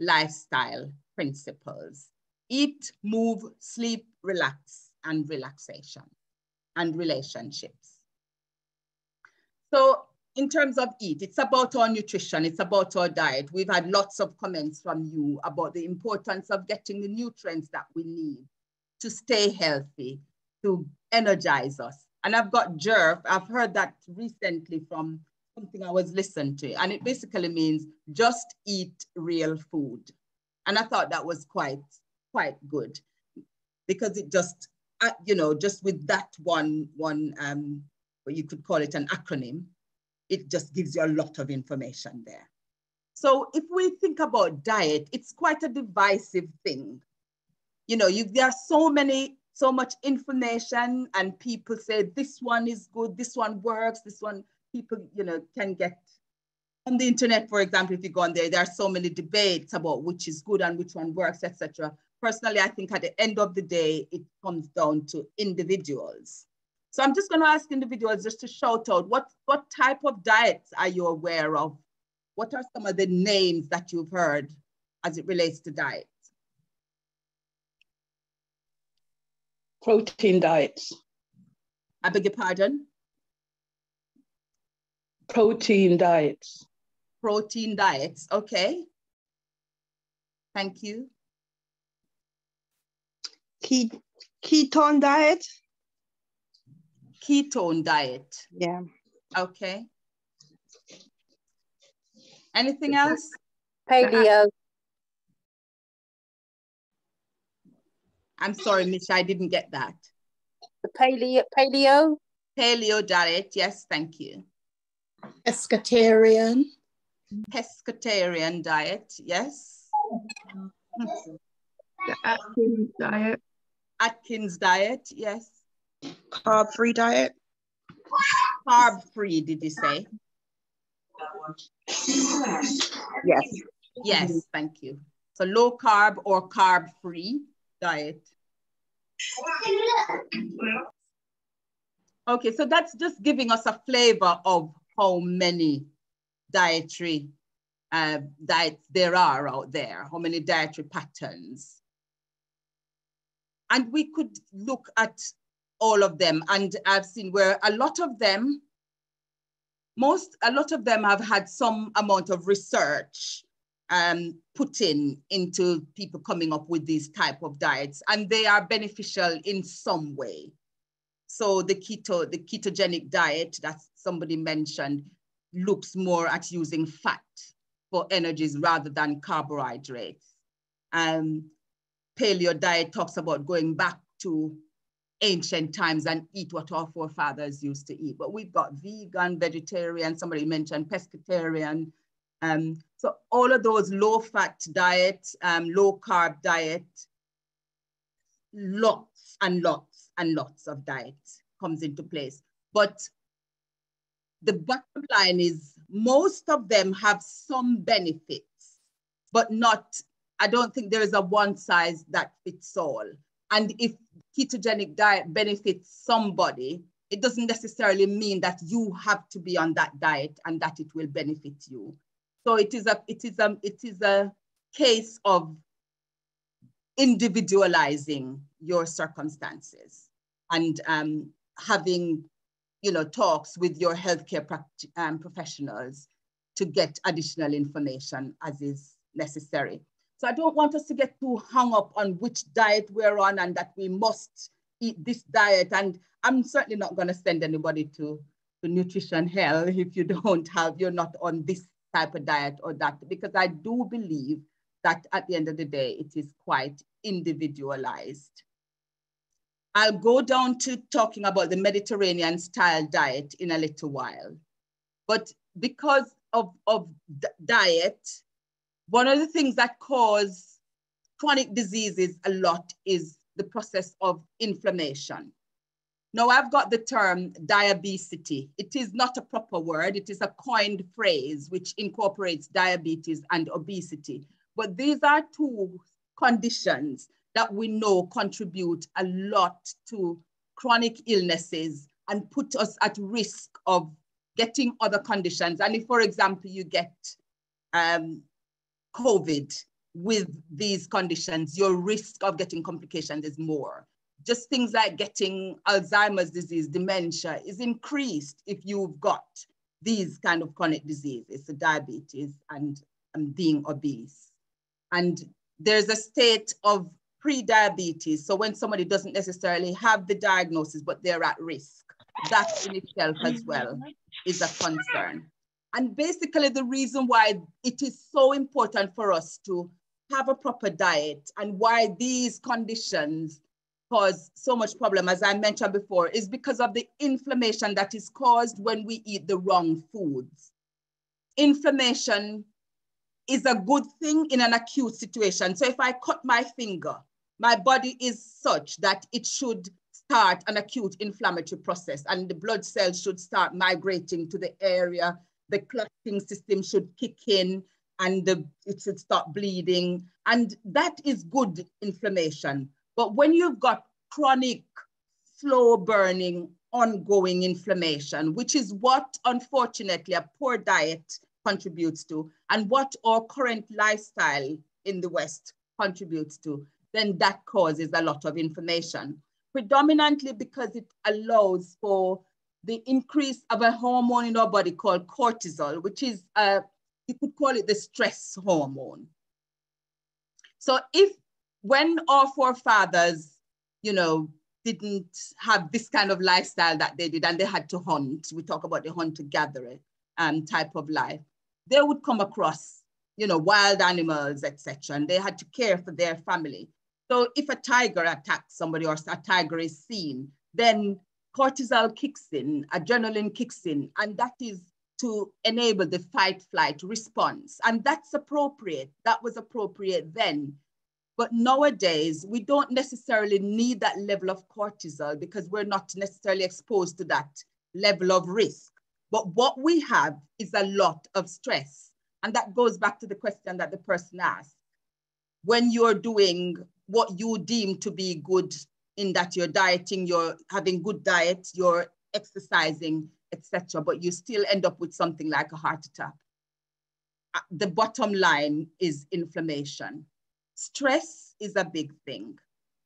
lifestyle principles. Eat, move, sleep, relax, and relaxation and relationships. So in terms of eat, it's about our nutrition, it's about our diet. We've had lots of comments from you about the importance of getting the nutrients that we need to stay healthy, to energize us. And I've got JERF, I've heard that recently from something I was listening to, and it basically means just eat real food. And I thought that was quite, quite good because it just, uh, you know, just with that one, one um, or you could call it an acronym, it just gives you a lot of information there. So if we think about diet, it's quite a divisive thing. You know, you, there are so many, so much information and people say this one is good, this one works, this one, people, you know, can get on the internet, for example, if you go on there, there are so many debates about which is good and which one works, etc. Personally, I think at the end of the day, it comes down to individuals. So I'm just going to ask individuals just to shout out what, what type of diets are you aware of? What are some of the names that you've heard as it relates to diets? Protein diets. I beg your pardon? Protein diets. Protein diets, okay. Thank you. Ketone diet ketone diet. Yeah. Okay. Anything else? Paleo. I'm sorry, Mish, I didn't get that. The paleo, paleo? Paleo diet, yes, thank you. Pescatarian. Pescatarian diet, yes. The Atkins diet. Atkins diet, yes. Carb free diet? Carb free, did you say? Yes. Yes, thank you. So low carb or carb free diet. Okay, so that's just giving us a flavor of how many dietary uh, diets there are out there, how many dietary patterns. And we could look at all of them. And I've seen where a lot of them, most, a lot of them have had some amount of research um, put in into people coming up with these type of diets, and they are beneficial in some way. So the keto, the ketogenic diet that somebody mentioned looks more at using fat for energies rather than carbohydrates. Um, paleo diet talks about going back to ancient times and eat what our forefathers used to eat. But we've got vegan, vegetarian, somebody mentioned pescatarian. Um, so all of those low fat diet, um, low carb diet, lots and lots and lots of diet comes into place. But the bottom line is most of them have some benefits, but not, I don't think there is a one size that fits all. And if ketogenic diet benefits somebody, it doesn't necessarily mean that you have to be on that diet and that it will benefit you. So it is a it is a it is a case of individualizing your circumstances and um, having you know talks with your healthcare um, professionals to get additional information as is necessary. So I don't want us to get too hung up on which diet we're on and that we must eat this diet. And I'm certainly not going to send anybody to, to nutrition hell if you don't have, you're not on this type of diet or that, because I do believe that at the end of the day, it is quite individualized. I'll go down to talking about the Mediterranean style diet in a little while. But because of, of diet, one of the things that cause chronic diseases a lot is the process of inflammation. Now I've got the term diabesity. It is not a proper word. It is a coined phrase which incorporates diabetes and obesity. But these are two conditions that we know contribute a lot to chronic illnesses and put us at risk of getting other conditions. And if, for example, you get um, COVID with these conditions, your risk of getting complications is more. Just things like getting Alzheimer's disease, dementia is increased if you've got these kind of chronic diseases, so diabetes and, and being obese. And there's a state of pre-diabetes. So when somebody doesn't necessarily have the diagnosis, but they're at risk, that in itself as well is a concern. And basically the reason why it is so important for us to have a proper diet and why these conditions cause so much problem, as I mentioned before, is because of the inflammation that is caused when we eat the wrong foods. Inflammation is a good thing in an acute situation. So if I cut my finger, my body is such that it should start an acute inflammatory process and the blood cells should start migrating to the area the clotting system should kick in and the, it should start bleeding. And that is good inflammation. But when you've got chronic, slow burning, ongoing inflammation, which is what unfortunately a poor diet contributes to, and what our current lifestyle in the West contributes to, then that causes a lot of inflammation. Predominantly because it allows for the increase of a hormone in our body called cortisol, which is, uh, you could call it the stress hormone. So if, when our forefathers, you know, didn't have this kind of lifestyle that they did and they had to hunt, we talk about the hunter-gatherer um, type of life, they would come across, you know, wild animals, etc. And they had to care for their family. So if a tiger attacks somebody or a tiger is seen, then cortisol kicks in, adrenaline kicks in, and that is to enable the fight flight response. And that's appropriate. That was appropriate then. But nowadays, we don't necessarily need that level of cortisol because we're not necessarily exposed to that level of risk. But what we have is a lot of stress. And that goes back to the question that the person asked. When you're doing what you deem to be good in that you're dieting, you're having good diet, you're exercising, etc., but you still end up with something like a heart attack. Uh, the bottom line is inflammation. Stress is a big thing.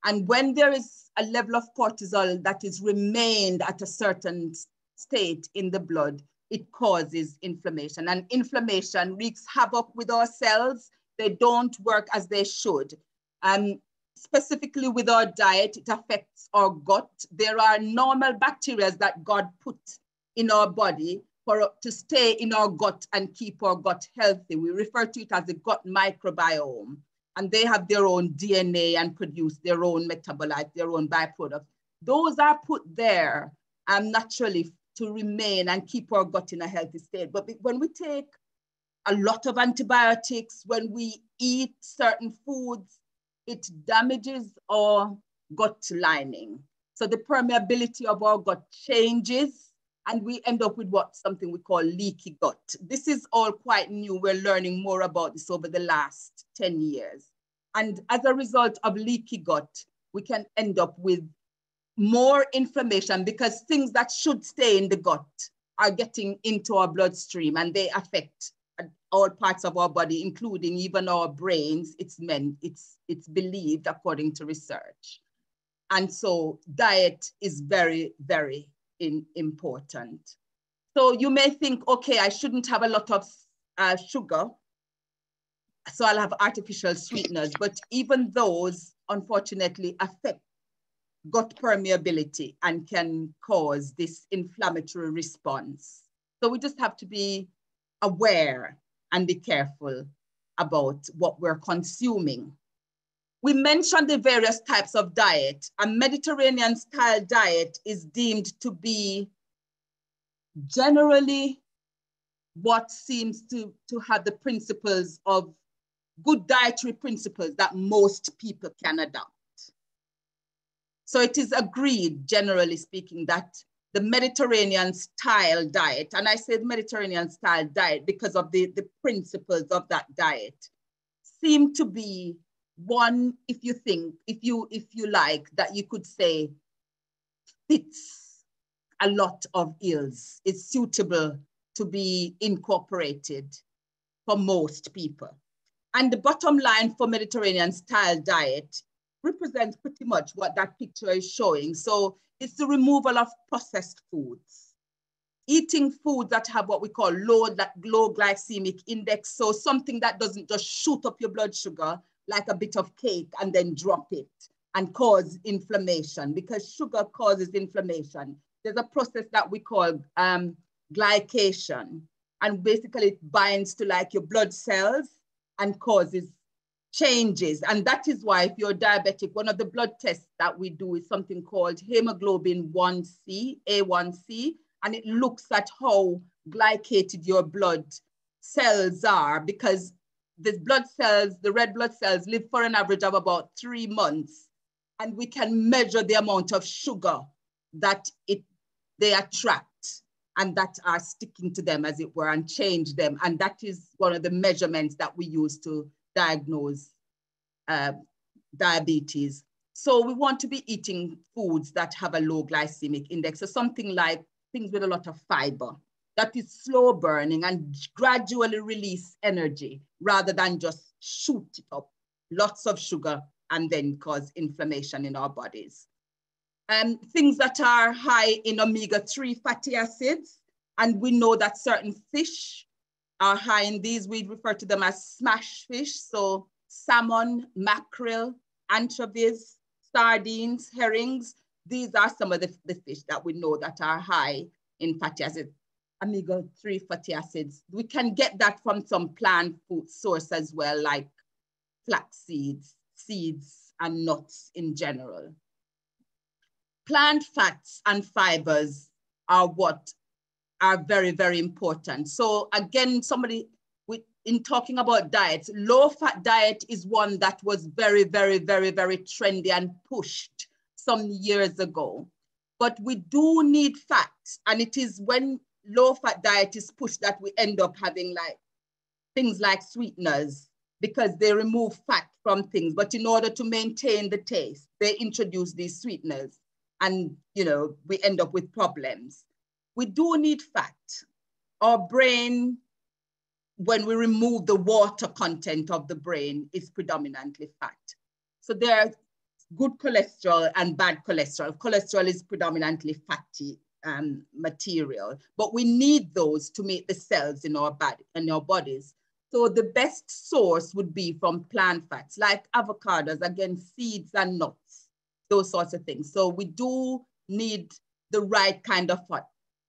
And when there is a level of cortisol that is remained at a certain state in the blood, it causes inflammation and inflammation wreaks havoc with our cells. They don't work as they should. Um, specifically with our diet, it affects our gut. There are normal bacteria that God put in our body for to stay in our gut and keep our gut healthy. We refer to it as the gut microbiome. And they have their own DNA and produce their own metabolite, their own byproducts. Those are put there um, naturally to remain and keep our gut in a healthy state. But when we take a lot of antibiotics, when we eat certain foods, it damages our gut lining. So the permeability of our gut changes and we end up with what something we call leaky gut. This is all quite new. We're learning more about this over the last 10 years. And as a result of leaky gut, we can end up with more inflammation because things that should stay in the gut are getting into our bloodstream and they affect all parts of our body, including even our brains. It's meant, it's, it's believed according to research. And so diet is very, very in, important. So you may think, okay, I shouldn't have a lot of uh, sugar, so I'll have artificial sweeteners, but even those unfortunately affect gut permeability and can cause this inflammatory response. So we just have to be aware and be careful about what we're consuming. We mentioned the various types of diet. A Mediterranean style diet is deemed to be generally what seems to, to have the principles of good dietary principles that most people can adopt. So it is agreed, generally speaking, that the Mediterranean style diet, and I say Mediterranean style diet because of the, the principles of that diet, seem to be one, if you think, if you, if you like, that you could say fits a lot of ills, is suitable to be incorporated for most people. And the bottom line for Mediterranean style diet represents pretty much what that picture is showing. So it's the removal of processed foods. Eating foods that have what we call low, low glycemic index. So something that doesn't just shoot up your blood sugar like a bit of cake and then drop it and cause inflammation because sugar causes inflammation. There's a process that we call um, glycation and basically it binds to like your blood cells and causes changes. And that is why if you're diabetic, one of the blood tests that we do is something called hemoglobin 1C, A1C, and it looks at how glycated your blood cells are because the blood cells, the red blood cells live for an average of about three months. And we can measure the amount of sugar that it they attract and that are sticking to them as it were and change them. And that is one of the measurements that we use to diagnose uh, diabetes. So we want to be eating foods that have a low glycemic index. So something like things with a lot of fiber that is slow burning and gradually release energy rather than just shoot it up, lots of sugar and then cause inflammation in our bodies. And things that are high in omega-3 fatty acids, and we know that certain fish are high in these. We refer to them as smash fish. So salmon, mackerel, anchovies, sardines, herrings. These are some of the, the fish that we know that are high in fatty acids omega-3 fatty acids. We can get that from some plant food source as well, like flax seeds, seeds, and nuts in general. Plant fats and fibers are what are very, very important. So again, somebody with, in talking about diets, low fat diet is one that was very, very, very, very trendy and pushed some years ago. But we do need fat. And it is when low fat diet is pushed that we end up having like things like sweeteners because they remove fat from things. But in order to maintain the taste, they introduce these sweeteners and you know we end up with problems. We do need fat. Our brain, when we remove the water content of the brain, is predominantly fat. So there are good cholesterol and bad cholesterol. Cholesterol is predominantly fatty um, material, but we need those to make the cells in our body in our bodies. So the best source would be from plant fats like avocados, again, seeds and nuts, those sorts of things. So we do need the right kind of fat.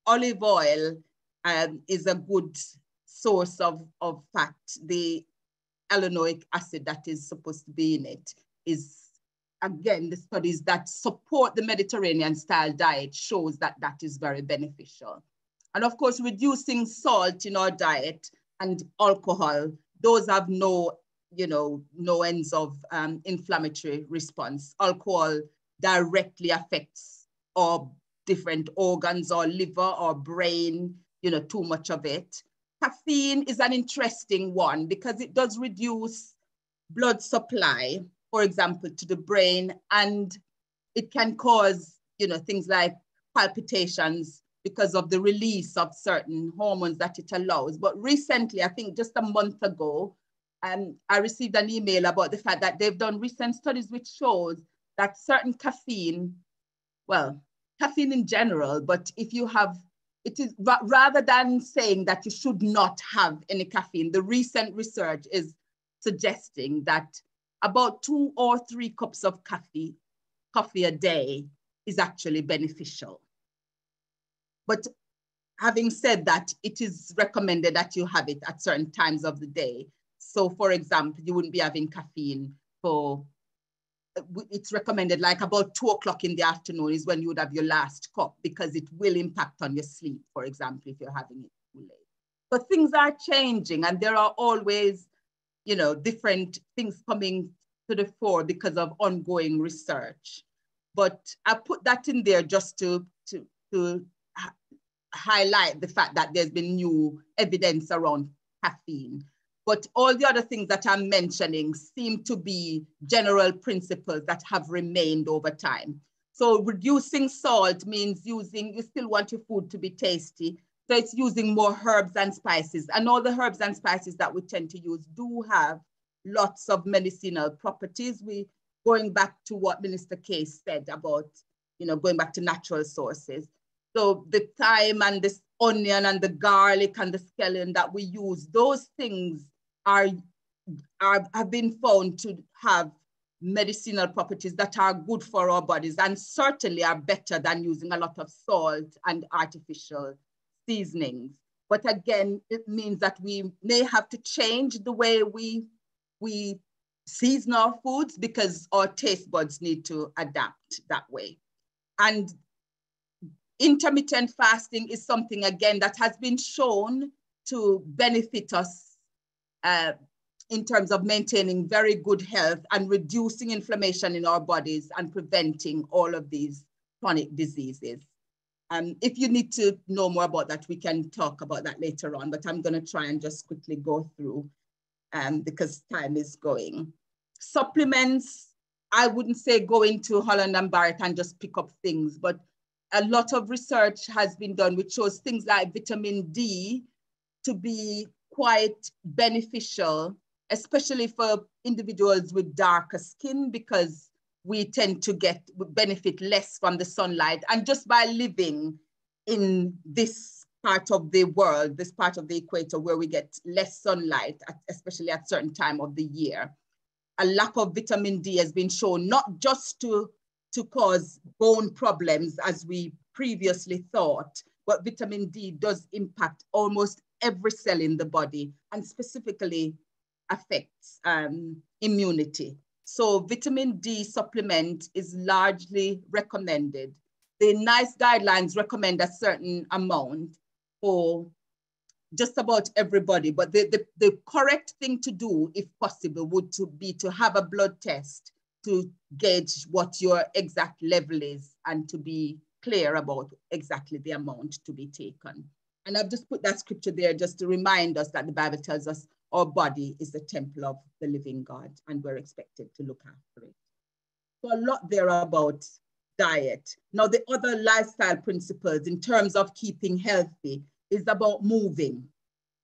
Olive oil um, is a good source of, of fat. The alanoic acid that is supposed to be in it is again, the studies that support the Mediterranean style diet shows that that is very beneficial. And of course, reducing salt in our diet and alcohol, those have no, you know, no ends of um, inflammatory response. Alcohol directly affects our different organs or liver or brain, you know, too much of it. Caffeine is an interesting one because it does reduce blood supply for example, to the brain, and it can cause, you know, things like palpitations because of the release of certain hormones that it allows. But recently, I think just a month ago, um, I received an email about the fact that they've done recent studies which shows that certain caffeine, well, caffeine in general, but if you have, it is rather than saying that you should not have any caffeine, the recent research is suggesting that about two or three cups of coffee, coffee a day is actually beneficial. But having said that, it is recommended that you have it at certain times of the day. So for example, you wouldn't be having caffeine for, it's recommended like about two o'clock in the afternoon is when you would have your last cup because it will impact on your sleep, for example, if you're having it too late. But things are changing and there are always you know, different things coming to the fore because of ongoing research. But I put that in there just to, to, to highlight the fact that there's been new evidence around caffeine. But all the other things that I'm mentioning seem to be general principles that have remained over time. So reducing salt means using, you still want your food to be tasty, so it's using more herbs and spices. And all the herbs and spices that we tend to use do have lots of medicinal properties. We going back to what Minister Kay's said about, you know, going back to natural sources. So the thyme and this onion and the garlic and the scallion that we use, those things are, are have been found to have medicinal properties that are good for our bodies and certainly are better than using a lot of salt and artificial seasonings. But again, it means that we may have to change the way we, we season our foods because our taste buds need to adapt that way. And intermittent fasting is something, again, that has been shown to benefit us uh, in terms of maintaining very good health and reducing inflammation in our bodies and preventing all of these chronic diseases. Um, if you need to know more about that, we can talk about that later on, but I'm gonna try and just quickly go through um, because time is going. Supplements, I wouldn't say go into Holland and Barrett and just pick up things, but a lot of research has been done which shows things like vitamin D to be quite beneficial, especially for individuals with darker skin because we tend to get benefit less from the sunlight. And just by living in this part of the world, this part of the equator where we get less sunlight, especially at certain time of the year, a lack of vitamin D has been shown not just to, to cause bone problems as we previously thought, but vitamin D does impact almost every cell in the body and specifically affects um, immunity. So vitamin D supplement is largely recommended. The NICE guidelines recommend a certain amount for just about everybody, but the, the, the correct thing to do, if possible, would to be to have a blood test to gauge what your exact level is and to be clear about exactly the amount to be taken. And I've just put that scripture there just to remind us that the Bible tells us our body is the temple of the living God and we're expected to look after it. So a lot there about diet. Now the other lifestyle principles in terms of keeping healthy is about moving.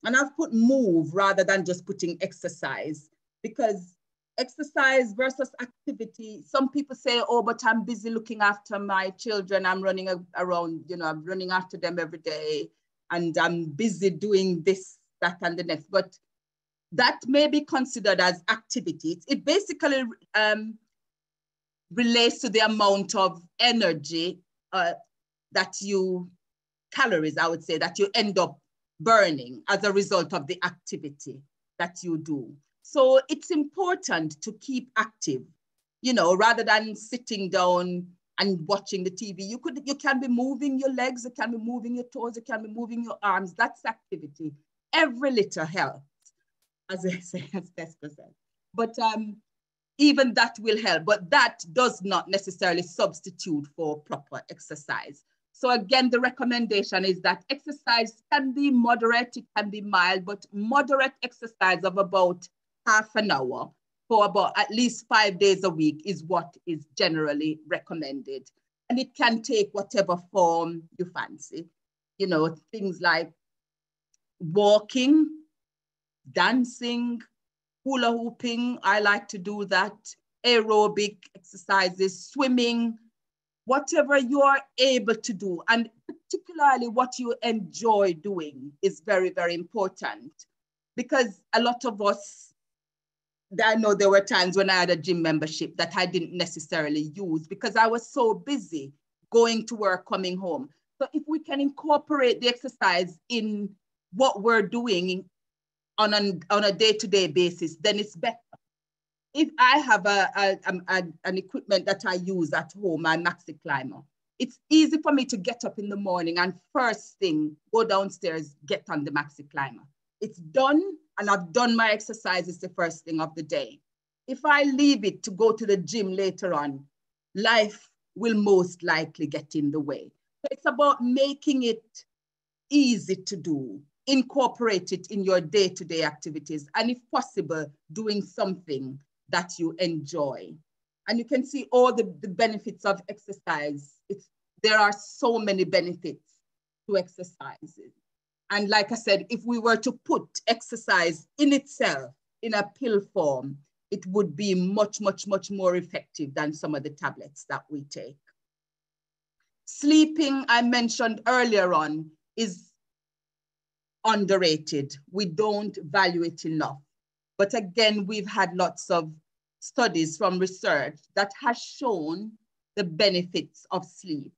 And I've put move rather than just putting exercise because exercise versus activity. Some people say, oh, but I'm busy looking after my children. I'm running around, you know, I'm running after them every day and I'm busy doing this, that, and the next. But that may be considered as activity. It basically um, relates to the amount of energy uh, that you, calories, I would say, that you end up burning as a result of the activity that you do. So it's important to keep active, you know, rather than sitting down and watching the TV. You could, you can be moving your legs, you can be moving your toes, you can be moving your arms. That's activity. Every little helps, as I say, as best percent. But um, even that will help, but that does not necessarily substitute for proper exercise. So again, the recommendation is that exercise can be moderate, it can be mild, but moderate exercise of about half an hour for about at least five days a week is what is generally recommended. And it can take whatever form you fancy. You know, things like walking, dancing, hula hooping. I like to do that. Aerobic exercises, swimming, whatever you are able to do. And particularly what you enjoy doing is very, very important because a lot of us I know there were times when I had a gym membership that I didn't necessarily use because I was so busy going to work, coming home. So if we can incorporate the exercise in what we're doing on an, on a day-to-day basis, then it's better. If I have a, a, um, a, an equipment that I use at home, my Maxi Climber, it's easy for me to get up in the morning and first thing, go downstairs, get on the Maxi Climber. It's done and I've done my exercises the first thing of the day. If I leave it to go to the gym later on, life will most likely get in the way. So it's about making it easy to do, incorporate it in your day-to-day activities, and if possible, doing something that you enjoy. And you can see all the, the benefits of exercise. It's, there are so many benefits to exercises. And like I said, if we were to put exercise in itself in a pill form, it would be much, much, much more effective than some of the tablets that we take. Sleeping, I mentioned earlier on, is underrated. We don't value it enough. But again, we've had lots of studies from research that has shown the benefits of sleep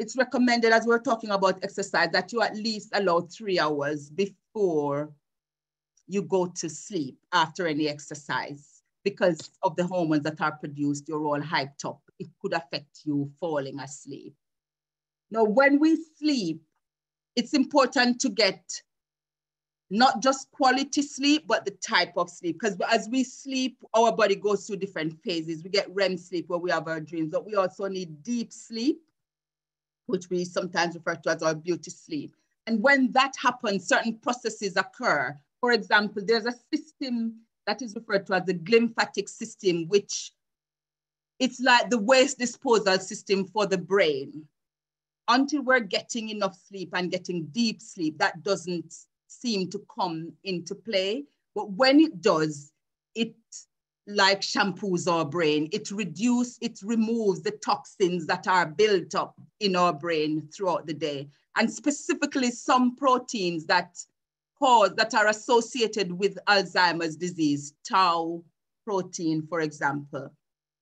it's recommended as we're talking about exercise that you at least allow three hours before you go to sleep after any exercise because of the hormones that are produced, you're all hyped up. It could affect you falling asleep. Now, when we sleep, it's important to get not just quality sleep, but the type of sleep. Because as we sleep, our body goes through different phases. We get REM sleep where we have our dreams, but we also need deep sleep which we sometimes refer to as our beauty sleep. And when that happens, certain processes occur. For example, there's a system that is referred to as the glymphatic system, which it's like the waste disposal system for the brain. Until we're getting enough sleep and getting deep sleep, that doesn't seem to come into play. But when it does, it like shampoos our brain. It reduces, it removes the toxins that are built up in our brain throughout the day. And specifically some proteins that cause, that are associated with Alzheimer's disease, tau protein, for example,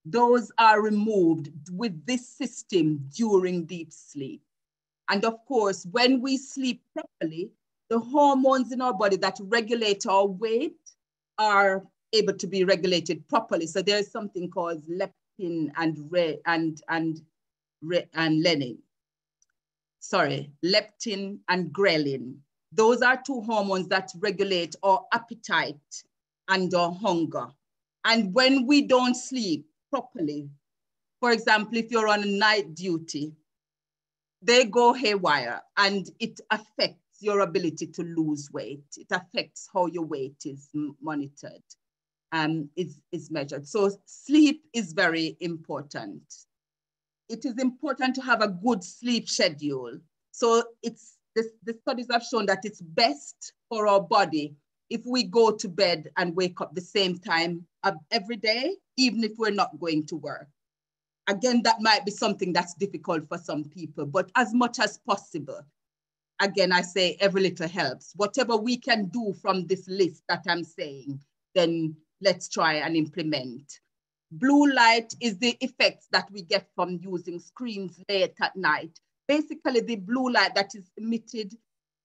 those are removed with this system during deep sleep. And of course, when we sleep properly, the hormones in our body that regulate our weight are able to be regulated properly. So there's something called leptin and re, and and re, and lenin. Sorry, leptin and ghrelin. Those are two hormones that regulate our appetite and our hunger. And when we don't sleep properly, for example, if you're on night duty, they go haywire and it affects your ability to lose weight. It affects how your weight is monitored um, is, is measured. So sleep is very important. It is important to have a good sleep schedule. So it's the, the studies have shown that it's best for our body if we go to bed and wake up the same time every day, even if we're not going to work. Again, that might be something that's difficult for some people, but as much as possible, again, I say every little helps. Whatever we can do from this list that I'm saying, then let's try and implement. Blue light is the effects that we get from using screens late at night. Basically, the blue light that is emitted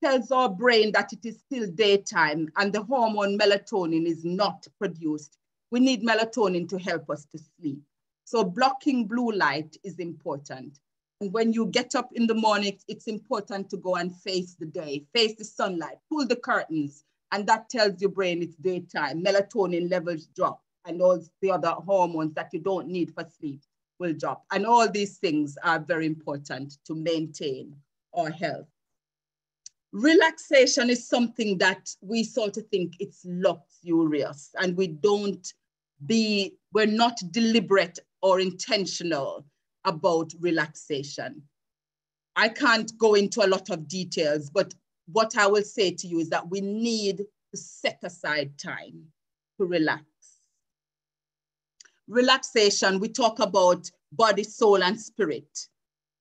tells our brain that it is still daytime and the hormone melatonin is not produced. We need melatonin to help us to sleep. So blocking blue light is important. And when you get up in the morning, it's important to go and face the day, face the sunlight, pull the curtains, and that tells your brain it's daytime. Melatonin levels drop, and all the other hormones that you don't need for sleep will drop. And all these things are very important to maintain our health. Relaxation is something that we sort of think it's luxurious and we don't be, we're not deliberate or intentional about relaxation. I can't go into a lot of details, but what I will say to you is that we need to set aside time to relax. Relaxation, we talk about body, soul, and spirit,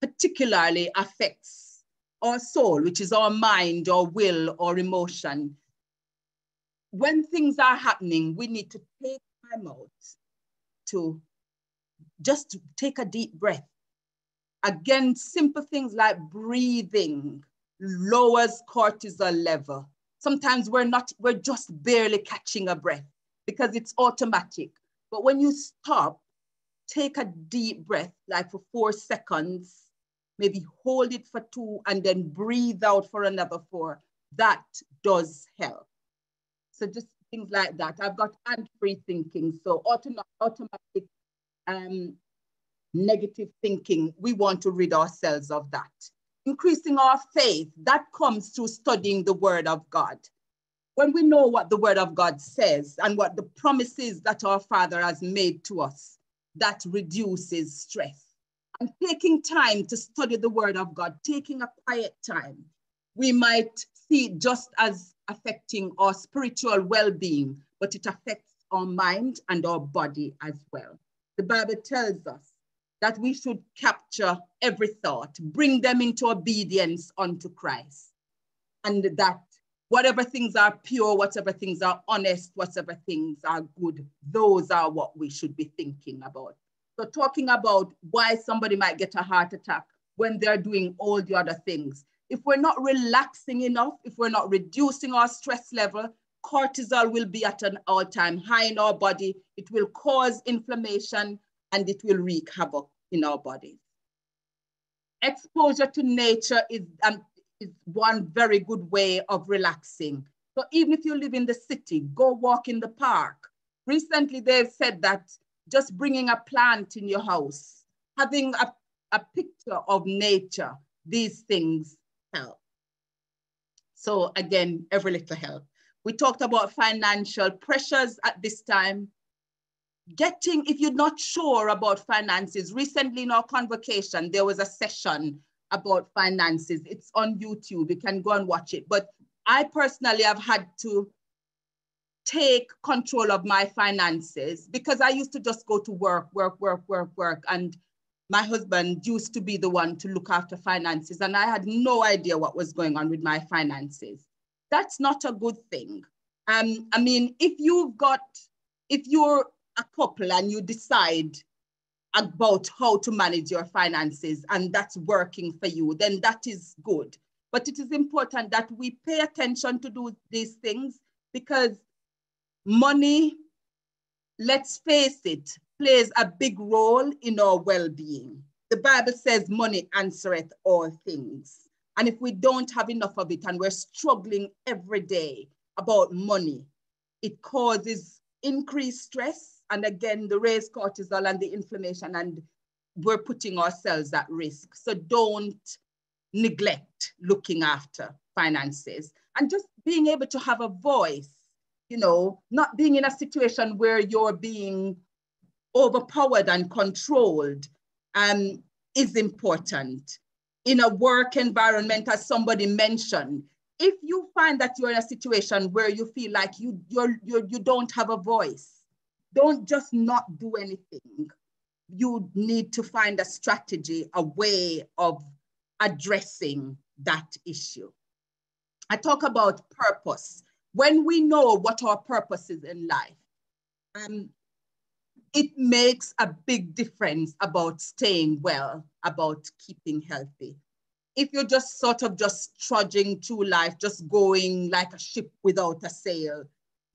particularly affects our soul, which is our mind or will or emotion, when things are happening, we need to take time out to just take a deep breath. Again, simple things like breathing lowers cortisol level. Sometimes we're not, we're just barely catching a breath because it's automatic. But when you stop, take a deep breath, like for four seconds, maybe hold it for two and then breathe out for another four. That does help. So just things like that. I've got and-free thinking. So automatic um, negative thinking, we want to rid ourselves of that. Increasing our faith, that comes through studying the word of God. When we know what the word of God says and what the promises that our Father has made to us, that reduces stress and taking time to study the word of God, taking a quiet time, we might see just as affecting our spiritual well-being, but it affects our mind and our body as well. The Bible tells us that we should capture every thought, bring them into obedience unto Christ, and that whatever things are pure, whatever things are honest, whatever things are good, those are what we should be thinking about. So talking about why somebody might get a heart attack when they're doing all the other things. If we're not relaxing enough, if we're not reducing our stress level, cortisol will be at an all-time high in our body. It will cause inflammation and it will wreak havoc in our bodies. Exposure to nature is, um, is one very good way of relaxing. So even if you live in the city, go walk in the park. Recently, they've said that just bringing a plant in your house, having a, a picture of nature, these things help. So again, every little help. We talked about financial pressures at this time. Getting, if you're not sure about finances, recently in our convocation, there was a session about finances. It's on YouTube, you can go and watch it. But I personally have had to take control of my finances because I used to just go to work, work, work, work, work. And my husband used to be the one to look after finances. And I had no idea what was going on with my finances. That's not a good thing. Um, I mean, if you've got, if you're a couple and you decide about how to manage your finances and that's working for you, then that is good. But it is important that we pay attention to do these things because money, let's face it, plays a big role in our well-being. The Bible says money answereth all things. And if we don't have enough of it and we're struggling every day about money, it causes increased stress and again, the raised cortisol and the inflammation and we're putting ourselves at risk. So don't neglect looking after finances and just being able to have a voice you know, not being in a situation where you're being overpowered and controlled um, is important. In a work environment, as somebody mentioned, if you find that you're in a situation where you feel like you you're, you're you don't have a voice don't just not do anything. You need to find a strategy a way of addressing that issue. I talk about purpose. When we know what our purpose is in life um, it makes a big difference about staying well about keeping healthy. If you're just sort of just trudging through life, just going like a ship without a sail,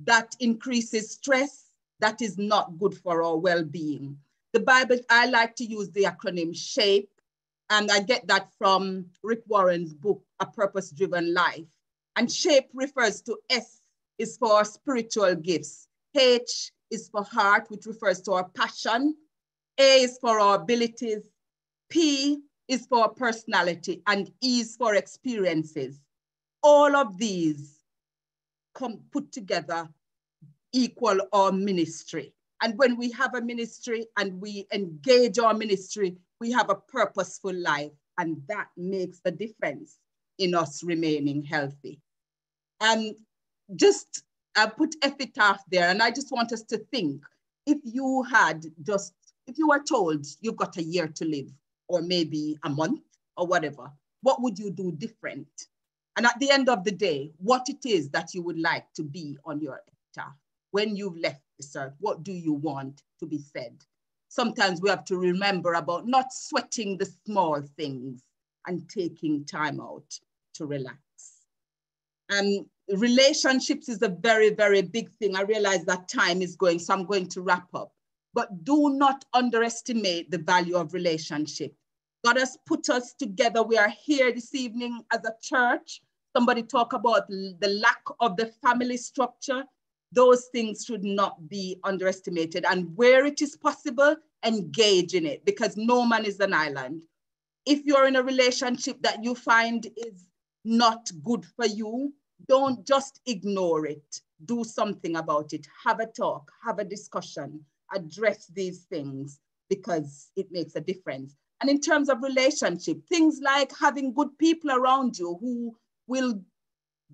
that increases stress. That is not good for our well-being. The Bible, I like to use the acronym SHAPE, and I get that from Rick Warren's book, A Purpose-Driven Life. And SHAPE refers to S is for spiritual gifts. H is for heart, which refers to our passion. A is for our abilities. P is for personality and E is for experiences. All of these come put together equal our ministry. And when we have a ministry and we engage our ministry, we have a purposeful life and that makes a difference in us remaining healthy. And just put epitaph there and I just want us to think, if you had just, if you were told you've got a year to live, or maybe a month or whatever, what would you do different? And at the end of the day, what it is that you would like to be on your epitaph when you've left this earth, what do you want to be said? Sometimes we have to remember about not sweating the small things and taking time out to relax. And relationships is a very, very big thing. I realize that time is going, so I'm going to wrap up but do not underestimate the value of relationship. God has put us together. We are here this evening as a church. Somebody talk about the lack of the family structure. Those things should not be underestimated. And where it is possible, engage in it because no man is an island. If you're in a relationship that you find is not good for you, don't just ignore it. Do something about it. Have a talk, have a discussion address these things because it makes a difference. And in terms of relationship, things like having good people around you who will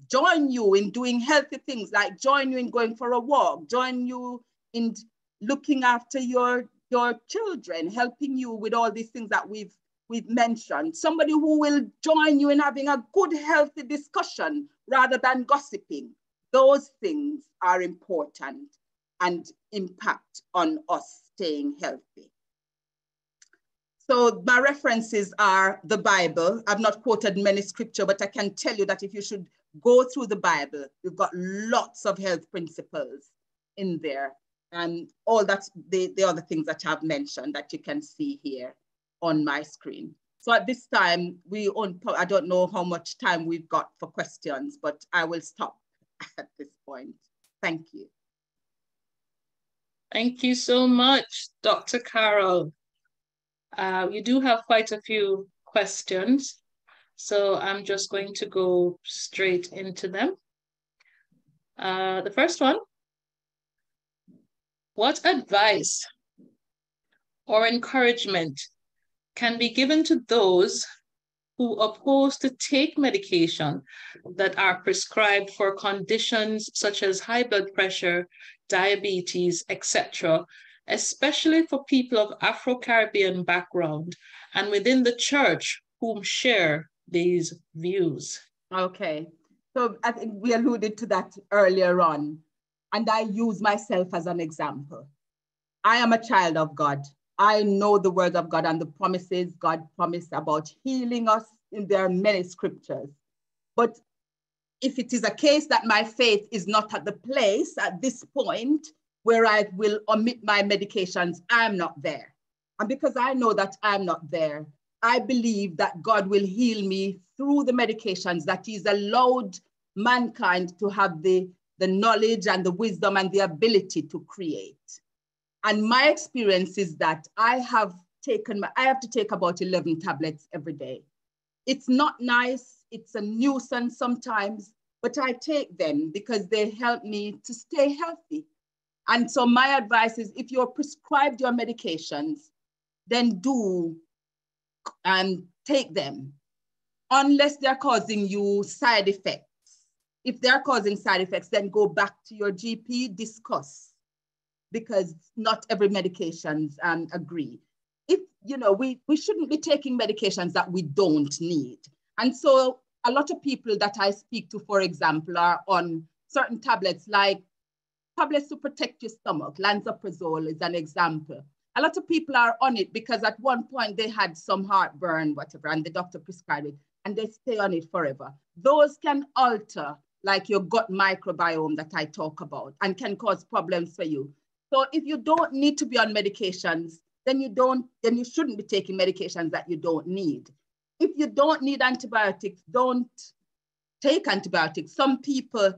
join you in doing healthy things, like join you in going for a walk, join you in looking after your, your children, helping you with all these things that we've, we've mentioned. Somebody who will join you in having a good, healthy discussion rather than gossiping. Those things are important and impact on us staying healthy. So my references are the Bible. I've not quoted many scripture, but I can tell you that if you should go through the Bible, you've got lots of health principles in there and all that's the, the other things that I've mentioned that you can see here on my screen. So at this time, we own, I don't know how much time we've got for questions, but I will stop at this point. Thank you. Thank you so much, Dr. Carol. Uh, you do have quite a few questions, so I'm just going to go straight into them. Uh, the first one, what advice or encouragement can be given to those who oppose to take medication that are prescribed for conditions such as high blood pressure, diabetes, etc., especially for people of Afro-Caribbean background and within the church whom share these views. Okay, so I think we alluded to that earlier on, and I use myself as an example. I am a child of God. I know the word of God and the promises God promised about healing us in there are many scriptures. But if it is a case that my faith is not at the place at this point where I will omit my medications, I'm not there. And because I know that I'm not there, I believe that God will heal me through the medications that He's allowed mankind to have the, the knowledge and the wisdom and the ability to create. And my experience is that I have taken, I have to take about 11 tablets every day. It's not nice it's a nuisance sometimes, but I take them because they help me to stay healthy. And so my advice is if you're prescribed your medications, then do and take them unless they're causing you side effects if they're causing side effects, then go back to your GP, discuss, because not every medications um, agree. If, you know, we, we shouldn't be taking medications that we don't need. And so a lot of people that I speak to, for example, are on certain tablets like tablets to protect your stomach. Lansoprazole is an example. A lot of people are on it because at one point they had some heartburn, whatever, and the doctor prescribed it, and they stay on it forever. Those can alter like your gut microbiome that I talk about and can cause problems for you. So if you don't need to be on medications, then you don't, then you shouldn't be taking medications that you don't need. If you don't need antibiotics, don't take antibiotics. Some people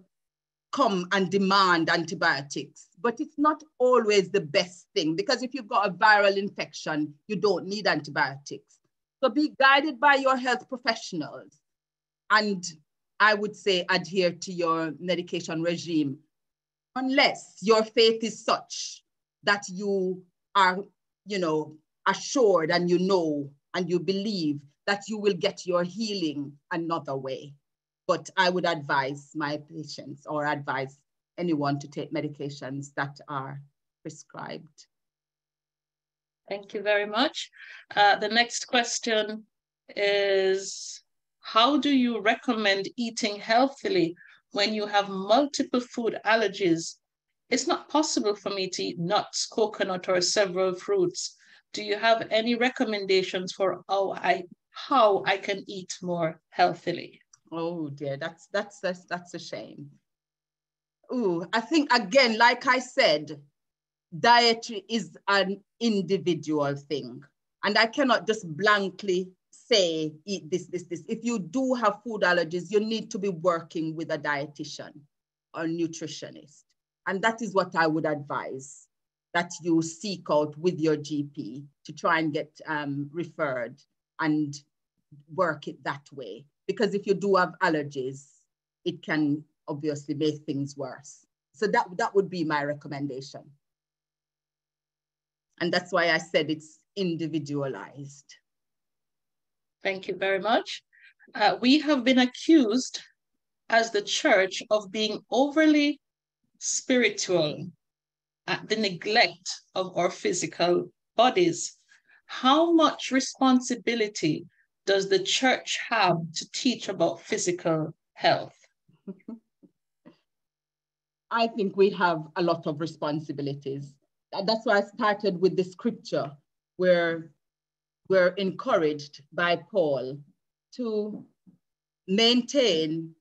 come and demand antibiotics, but it's not always the best thing because if you've got a viral infection, you don't need antibiotics. So be guided by your health professionals and I would say adhere to your medication regime unless your faith is such that you are, you know, assured and you know and you believe that you will get your healing another way. But I would advise my patients or advise anyone to take medications that are prescribed. Thank you very much. Uh, the next question is how do you recommend eating healthily when you have multiple food allergies? It's not possible for me to eat nuts, coconut, or several fruits. Do you have any recommendations for how I how I can eat more healthily? Oh dear, that's that's that's, that's a shame. Oh, I think again, like I said, dietary is an individual thing. And I cannot just blankly say eat this, this, this. If you do have food allergies, you need to be working with a dietitian or nutritionist. And that is what I would advise that you seek out with your GP to try and get um, referred and work it that way. Because if you do have allergies, it can obviously make things worse. So that, that would be my recommendation. And that's why I said it's individualized. Thank you very much. Uh, we have been accused as the church of being overly spiritual at the neglect of our physical bodies. How much responsibility does the church have to teach about physical health? I think we have a lot of responsibilities. That's why I started with the scripture where we're encouraged by Paul to maintain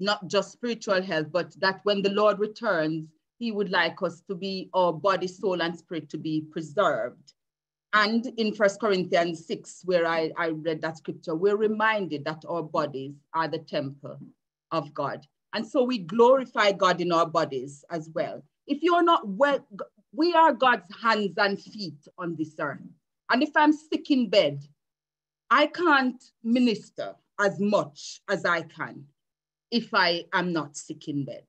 not just spiritual health, but that when the Lord returns, he would like us to be, our body, soul, and spirit to be preserved. And in First Corinthians 6, where I, I read that scripture, we're reminded that our bodies are the temple of God. And so we glorify God in our bodies as well. If you're not well, we are God's hands and feet on this earth. And if I'm sick in bed, I can't minister as much as I can if I am not sick in bed.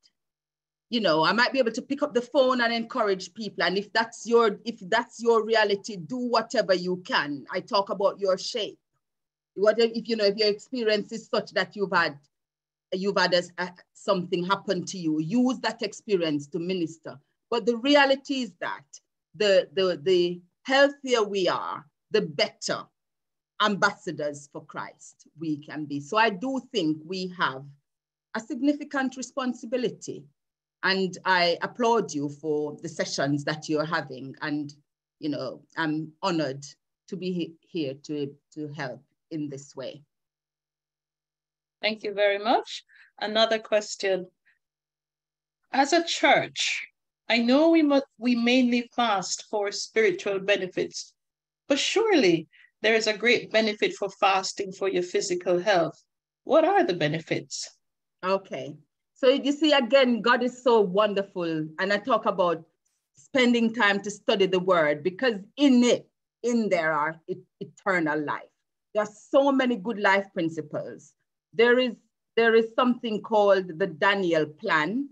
You know, I might be able to pick up the phone and encourage people. And if that's your if that's your reality, do whatever you can. I talk about your shape. What if you know if your experience is such that you've had you've had a, a, something happen to you, use that experience to minister. But the reality is that the the the healthier we are, the better ambassadors for Christ we can be. So I do think we have a significant responsibility. And I applaud you for the sessions that you're having. And, you know, I'm honored to be here to, to help in this way. Thank you very much. Another question. As a church, I know we, must, we mainly fast for spiritual benefits, but surely there is a great benefit for fasting for your physical health. What are the benefits? Okay. So you see, again, God is so wonderful. And I talk about spending time to study the word because in it, in there are eternal life. There are so many good life principles. There is, there is something called the Daniel plan,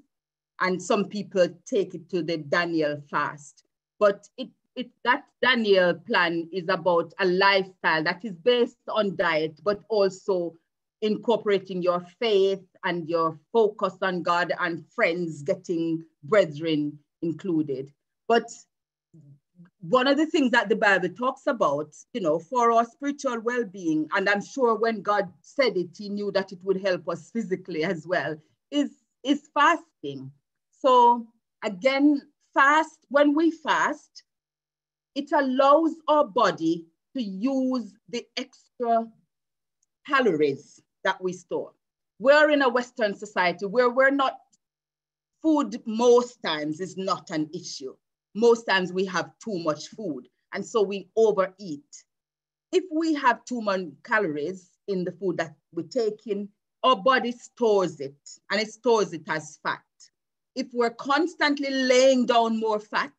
and some people take it to the Daniel fast. But it, it that Daniel plan is about a lifestyle that is based on diet, but also incorporating your faith and your focus on God and friends getting brethren included. But one of the things that the Bible talks about, you know, for our spiritual well being, and I'm sure when God said it, He knew that it would help us physically as well, is, is fasting. So, again, fast, when we fast, it allows our body to use the extra calories that we store. We're in a Western society where we're not, food most times is not an issue most times we have too much food and so we overeat. If we have too many calories in the food that we take in, our body stores it and it stores it as fat. If we're constantly laying down more fat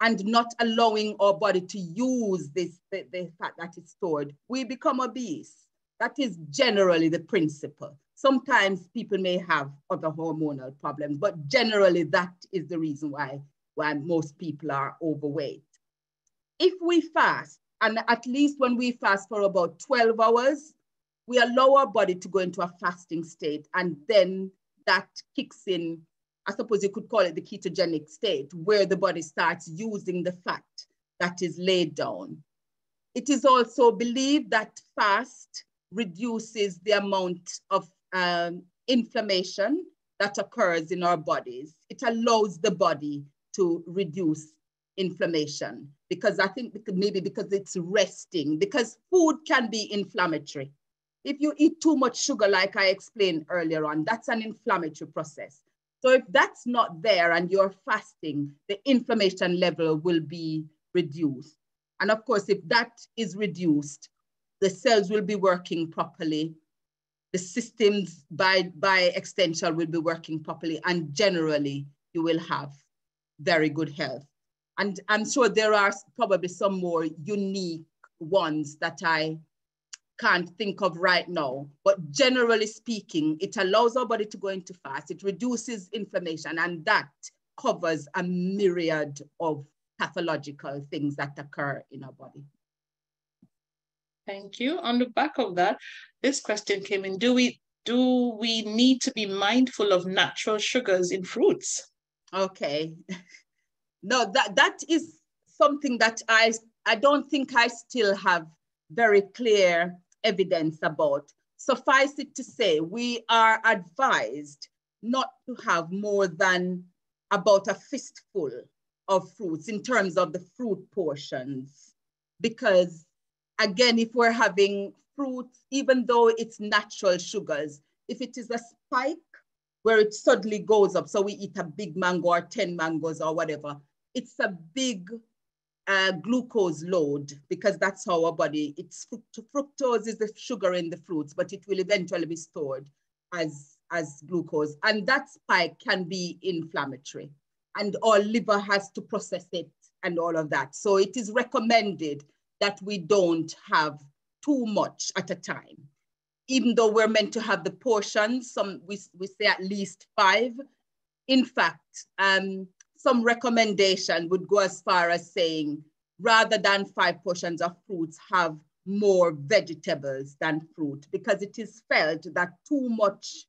and not allowing our body to use this the, the fat that is stored, we become obese. That is generally the principle. Sometimes people may have other hormonal problems, but generally that is the reason why why most people are overweight. If we fast, and at least when we fast for about 12 hours, we allow our body to go into a fasting state, and then that kicks in, I suppose you could call it the ketogenic state, where the body starts using the fat that is laid down. It is also believed that fast reduces the amount of um, inflammation that occurs in our bodies. It allows the body to reduce inflammation because I think maybe because it's resting, because food can be inflammatory. If you eat too much sugar, like I explained earlier on, that's an inflammatory process. So if that's not there and you're fasting, the inflammation level will be reduced. And of course, if that is reduced, the cells will be working properly. The systems by, by extension will be working properly. And generally, you will have very good health. And I'm sure there are probably some more unique ones that I can't think of right now. But generally speaking, it allows our body to go into fast, it reduces inflammation, and that covers a myriad of pathological things that occur in our body. Thank you. On the back of that, this question came in. Do we do we need to be mindful of natural sugars in fruits? Okay. no, that that is something that I I don't think I still have very clear evidence about. Suffice it to say, we are advised not to have more than about a fistful of fruits in terms of the fruit portions. Because again, if we're having fruit, even though it's natural sugars, if it is a spike where it suddenly goes up. So we eat a big mango or 10 mangoes or whatever. It's a big uh, glucose load because that's how our body, it's fructose is the sugar in the fruits, but it will eventually be stored as, as glucose. And that spike can be inflammatory and our liver has to process it and all of that. So it is recommended that we don't have too much at a time even though we're meant to have the portions, some we, we say at least five. In fact, um, some recommendation would go as far as saying, rather than five portions of fruits, have more vegetables than fruit, because it is felt that too much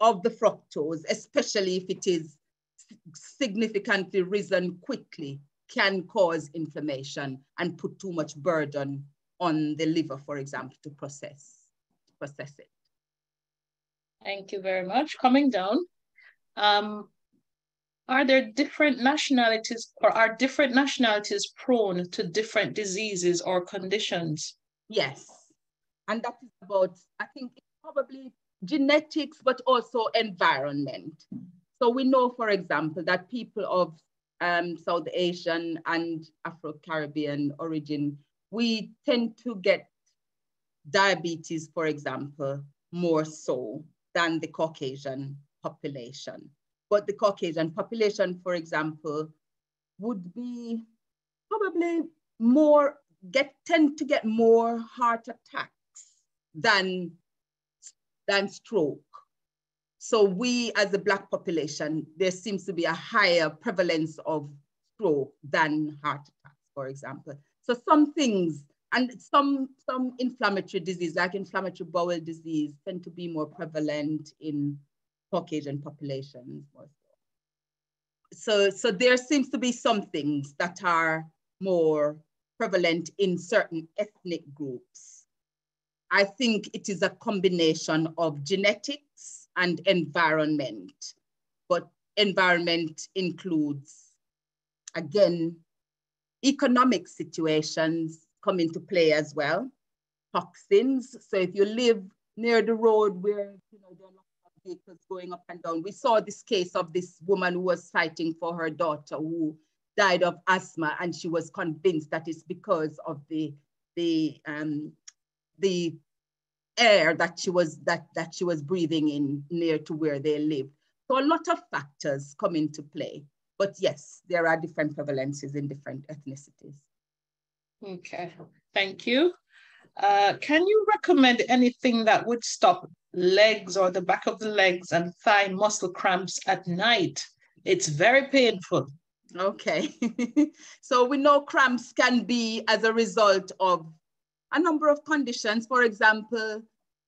of the fructose, especially if it is significantly risen quickly, can cause inflammation and put too much burden on the liver, for example, to process to process it. Thank you very much. Coming down, um, are there different nationalities or are different nationalities prone to different diseases or conditions? Yes. And that is about, I think probably genetics, but also environment. So we know, for example, that people of um, South Asian and Afro-Caribbean origin, we tend to get diabetes, for example, more so than the Caucasian population. But the Caucasian population, for example, would be probably more, get tend to get more heart attacks than, than stroke. So we as a Black population, there seems to be a higher prevalence of stroke than heart attacks, for example. So some things and some, some inflammatory disease, like inflammatory bowel disease, tend to be more prevalent in Caucasian populations. So, so there seems to be some things that are more prevalent in certain ethnic groups. I think it is a combination of genetics and environment, but environment includes, again, economic situations come into play as well, toxins. So if you live near the road where you know, there are of vehicles going up and down, we saw this case of this woman who was fighting for her daughter who died of asthma and she was convinced that it's because of the, the, um, the air that she was that that she was breathing in near to where they lived. So a lot of factors come into play. But yes, there are different prevalences in different ethnicities. Okay, thank you. Uh, can you recommend anything that would stop legs or the back of the legs and thigh muscle cramps at night? It's very painful. Okay. so we know cramps can be as a result of a number of conditions. For example,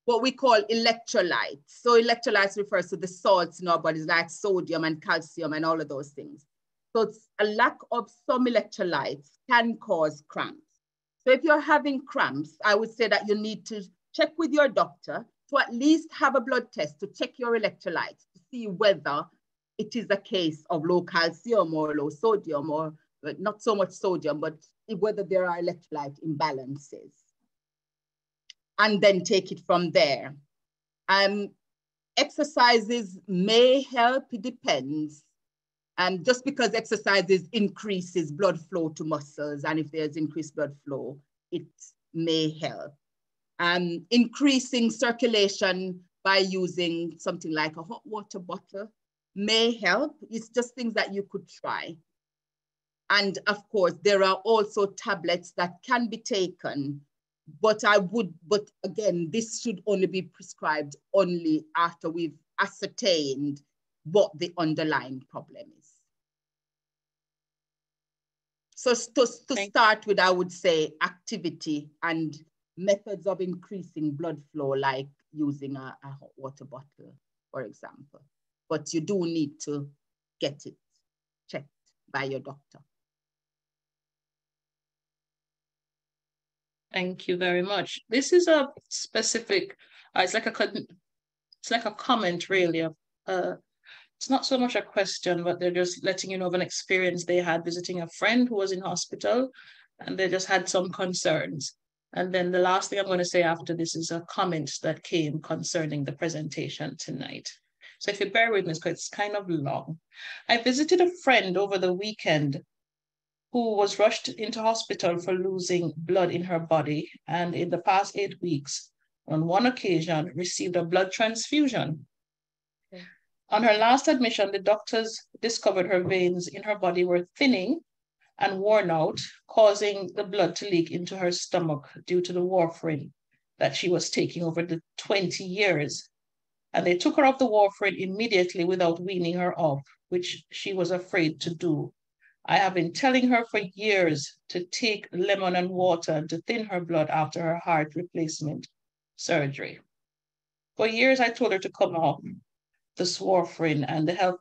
what we call electrolytes. So electrolytes refers to the salts in our bodies like sodium and calcium and all of those things. So a lack of some electrolytes can cause cramps. So if you're having cramps, I would say that you need to check with your doctor to at least have a blood test to check your electrolytes to see whether it is a case of low calcium or low sodium or not so much sodium, but whether there are electrolyte imbalances. And then take it from there. Um, exercises may help, it depends. And just because exercises increases blood flow to muscles, and if there's increased blood flow, it may help. Um, increasing circulation by using something like a hot water bottle may help. It's just things that you could try. And of course, there are also tablets that can be taken, but I would, but again, this should only be prescribed only after we've ascertained what the underlying problem is. So to, to start with, I would say activity and methods of increasing blood flow, like using a, a hot water bottle, for example. But you do need to get it checked by your doctor. Thank you very much. This is a specific, uh, it's like a it's like a comment really uh, it's not so much a question, but they're just letting you know of an experience they had visiting a friend who was in hospital and they just had some concerns. And then the last thing I'm going to say after this is a comment that came concerning the presentation tonight. So if you bear with me, because it's kind of long. I visited a friend over the weekend who was rushed into hospital for losing blood in her body and in the past eight weeks, on one occasion, received a blood transfusion. On her last admission, the doctors discovered her veins in her body were thinning and worn out, causing the blood to leak into her stomach due to the warfarin that she was taking over the 20 years. And they took her off the warfarin immediately without weaning her off, which she was afraid to do. I have been telling her for years to take lemon and water and to thin her blood after her heart replacement surgery. For years, I told her to come off, the warfarin and the health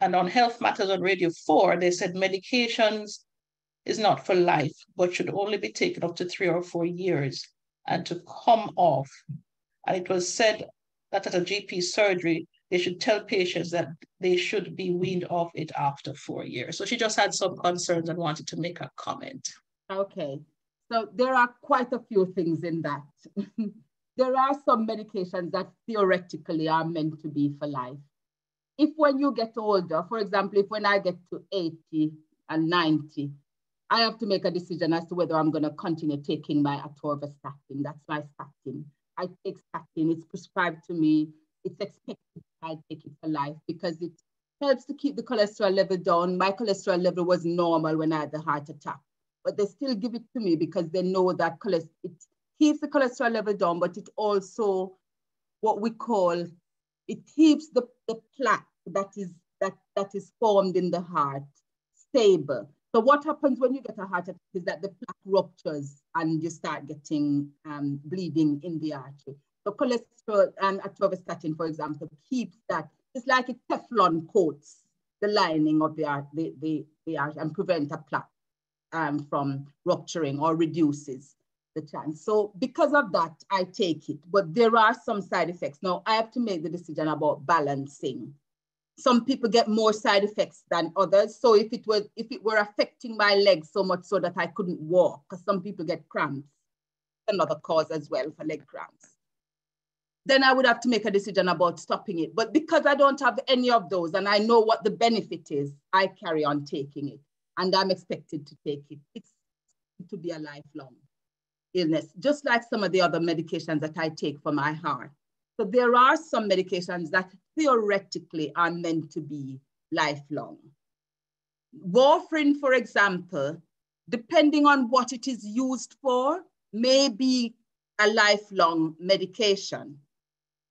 and on health matters on radio 4 they said medications is not for life but should only be taken up to three or four years and to come off and it was said that at a gp surgery they should tell patients that they should be weaned off it after four years so she just had some concerns and wanted to make a comment okay so there are quite a few things in that there are some medications that theoretically are meant to be for life. If when you get older, for example, if when I get to 80 and 90, I have to make a decision as to whether I'm going to continue taking my atorvastatin. That's my statin. I take statin, it's prescribed to me. It's expected I take it for life because it helps to keep the cholesterol level down. My cholesterol level was normal when I had the heart attack, but they still give it to me because they know that cholesterol, it's keeps the cholesterol level down, but it also what we call it keeps the, the plaque that is that that is formed in the heart stable. So what happens when you get a heart attack is that the plaque ruptures and you start getting um, bleeding in the artery. So cholesterol and atorvastatin, for example, keeps that, it's like a Teflon coats the lining of the, the, the, the artery and prevent a plaque um, from rupturing or reduces the chance. So because of that, I take it, but there are some side effects. Now I have to make the decision about balancing. Some people get more side effects than others. So if it was, if it were affecting my legs so much so that I couldn't walk, because some people get cramps, another cause as well for leg cramps. Then I would have to make a decision about stopping it. But because I don't have any of those and I know what the benefit is, I carry on taking it and I'm expected to take it. It's to be a lifelong illness, just like some of the other medications that I take for my heart. So there are some medications that theoretically are meant to be lifelong. Warfarin, for example, depending on what it is used for, may be a lifelong medication.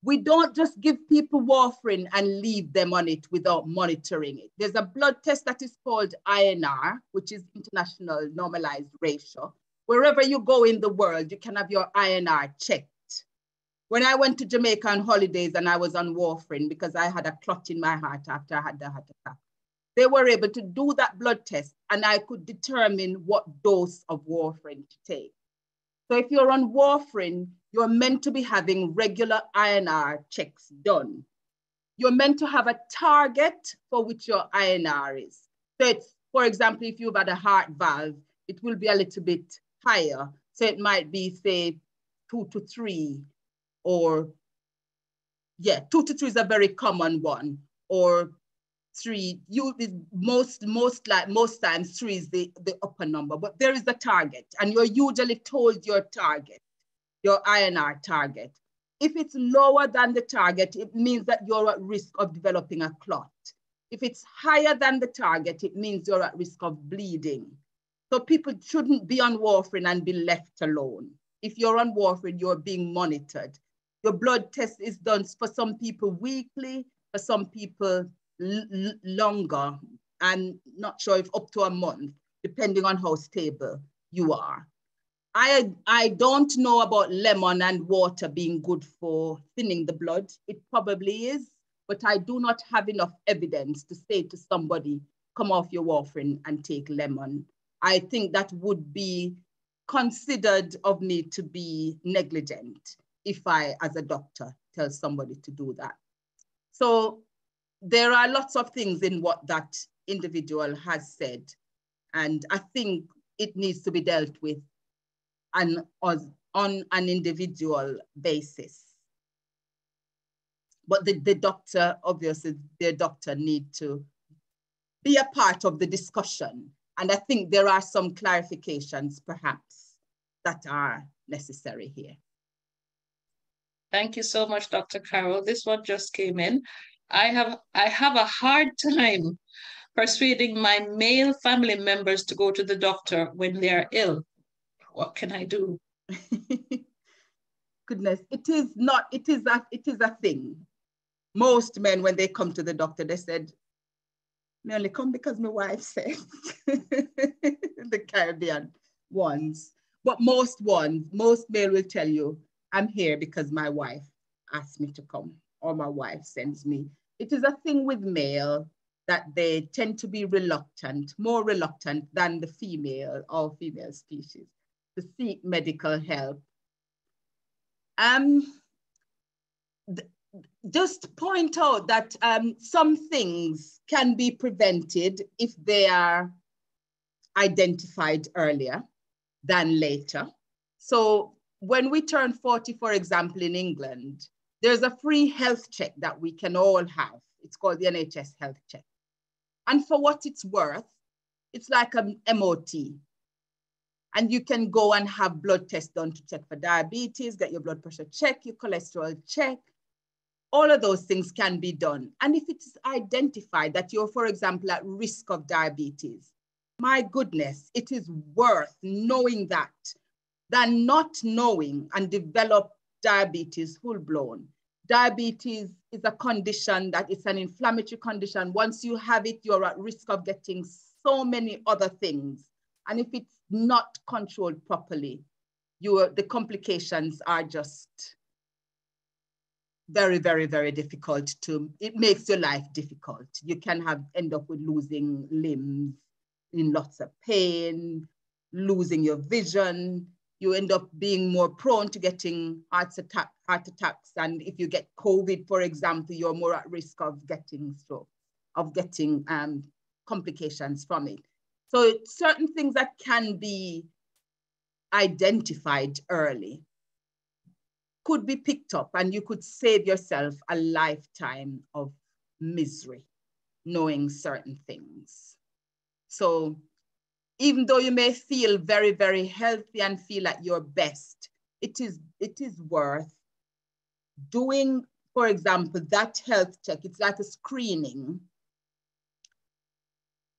We don't just give people warfarin and leave them on it without monitoring it. There's a blood test that is called INR, which is International Normalized Ratio. Wherever you go in the world, you can have your INR checked. When I went to Jamaica on holidays and I was on warfarin because I had a clot in my heart after I had the heart attack, they were able to do that blood test and I could determine what dose of warfarin to take. So if you're on warfarin, you're meant to be having regular INR checks done. You're meant to have a target for which your INR is. So it's, for example, if you've had a heart valve, it will be a little bit higher. So it might be say two to three or yeah, two to three is a very common one or three, you most, most like most times three is the, the upper number, but there is a target and you're usually told your target your INR target. If it's lower than the target, it means that you're at risk of developing a clot. If it's higher than the target, it means you're at risk of bleeding. So people shouldn't be on warfarin and be left alone. If you're on warfarin, you're being monitored. Your blood test is done for some people weekly, for some people longer, and not sure if up to a month, depending on how stable you are. I, I don't know about lemon and water being good for thinning the blood. It probably is, but I do not have enough evidence to say to somebody, come off your warfarin and take lemon. I think that would be considered of me to be negligent if I, as a doctor, tell somebody to do that. So there are lots of things in what that individual has said. And I think it needs to be dealt with and on an individual basis. But the, the doctor, obviously, the doctor need to be a part of the discussion. And I think there are some clarifications perhaps that are necessary here. Thank you so much, Dr. Carol. This one just came in. I have I have a hard time persuading my male family members to go to the doctor when they are ill what can I do? Goodness, it is not, it is a, it is a thing. Most men, when they come to the doctor, they said, me only come because my wife said, the Caribbean ones. But most ones, most male will tell you, I'm here because my wife asked me to come or my wife sends me. It is a thing with male that they tend to be reluctant, more reluctant than the female or female species to seek medical help. Um, just point out that um, some things can be prevented if they are identified earlier than later. So when we turn 40, for example, in England, there's a free health check that we can all have. It's called the NHS health check. And for what it's worth, it's like an MOT. And you can go and have blood tests done to check for diabetes, get your blood pressure check, your cholesterol check. All of those things can be done. And if it's identified that you're, for example, at risk of diabetes, my goodness, it is worth knowing that than not knowing and develop diabetes full blown. Diabetes is a condition that it's an inflammatory condition. Once you have it, you're at risk of getting so many other things. And if it's not controlled properly, you the complications are just very, very, very difficult to, it makes your life difficult. You can have end up with losing limbs, in lots of pain, losing your vision. You end up being more prone to getting heart, attack, heart attacks. And if you get COVID, for example, you're more at risk of getting stroke, of getting um, complications from it. So certain things that can be identified early could be picked up and you could save yourself a lifetime of misery knowing certain things. So even though you may feel very, very healthy and feel at your best, it is, it is worth doing, for example, that health check. It's like a screening.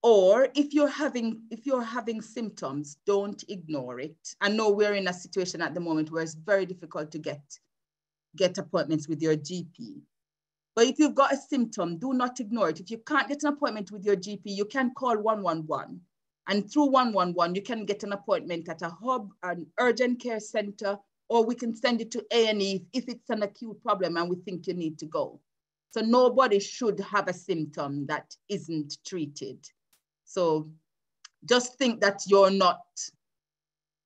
Or if you're having if you're having symptoms, don't ignore it. I know we're in a situation at the moment where it's very difficult to get get appointments with your GP. But if you've got a symptom, do not ignore it. If you can't get an appointment with your GP, you can call 111. And through 111, you can get an appointment at a hub, an urgent care center, or we can send it to A&E if it's an acute problem and we think you need to go. So nobody should have a symptom that isn't treated. So just think that you're not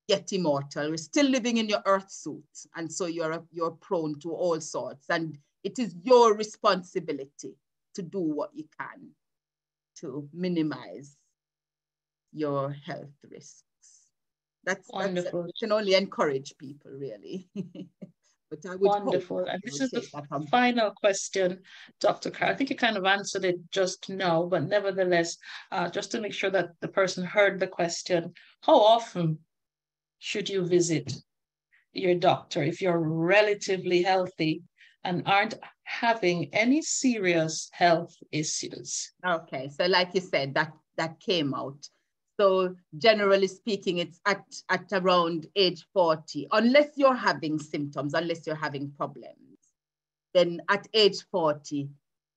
yet immortal. You're still living in your earth suit. And so you're, you're prone to all sorts. And it is your responsibility to do what you can to minimize your health risks. That's wonderful. That's, can only encourage people, really. but I would wonderful. and this is the final question, Dr. Carr. I think you kind of answered it just now, but nevertheless, uh, just to make sure that the person heard the question, how often should you visit your doctor if you're relatively healthy and aren't having any serious health issues. Okay, so like you said, that that came out. So generally speaking, it's at, at around age 40, unless you're having symptoms, unless you're having problems. Then at age 40,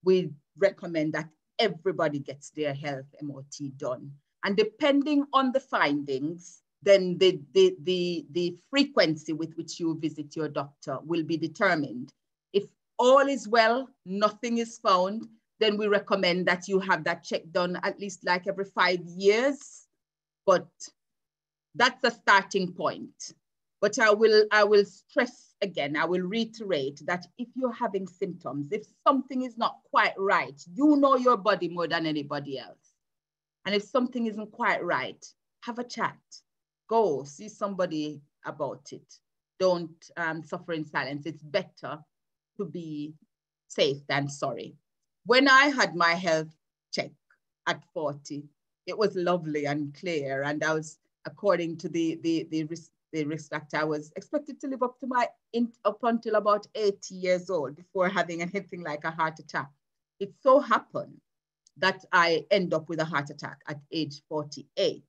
we recommend that everybody gets their health MOT done. And depending on the findings, then the, the, the, the frequency with which you visit your doctor will be determined If all is well, nothing is found, then we recommend that you have that check done at least like every five years. But that's a starting point. But I will, I will stress again, I will reiterate that if you're having symptoms, if something is not quite right, you know your body more than anybody else. And if something isn't quite right, have a chat. Go see somebody about it. Don't um, suffer in silence. It's better to be safe than sorry. When I had my health check at 40, it was lovely and clear. And I was, according to the, the, the, risk, the risk factor, I was expected to live up to my, in, up until about 80 years old before having anything like a heart attack. It so happened that I end up with a heart attack at age 48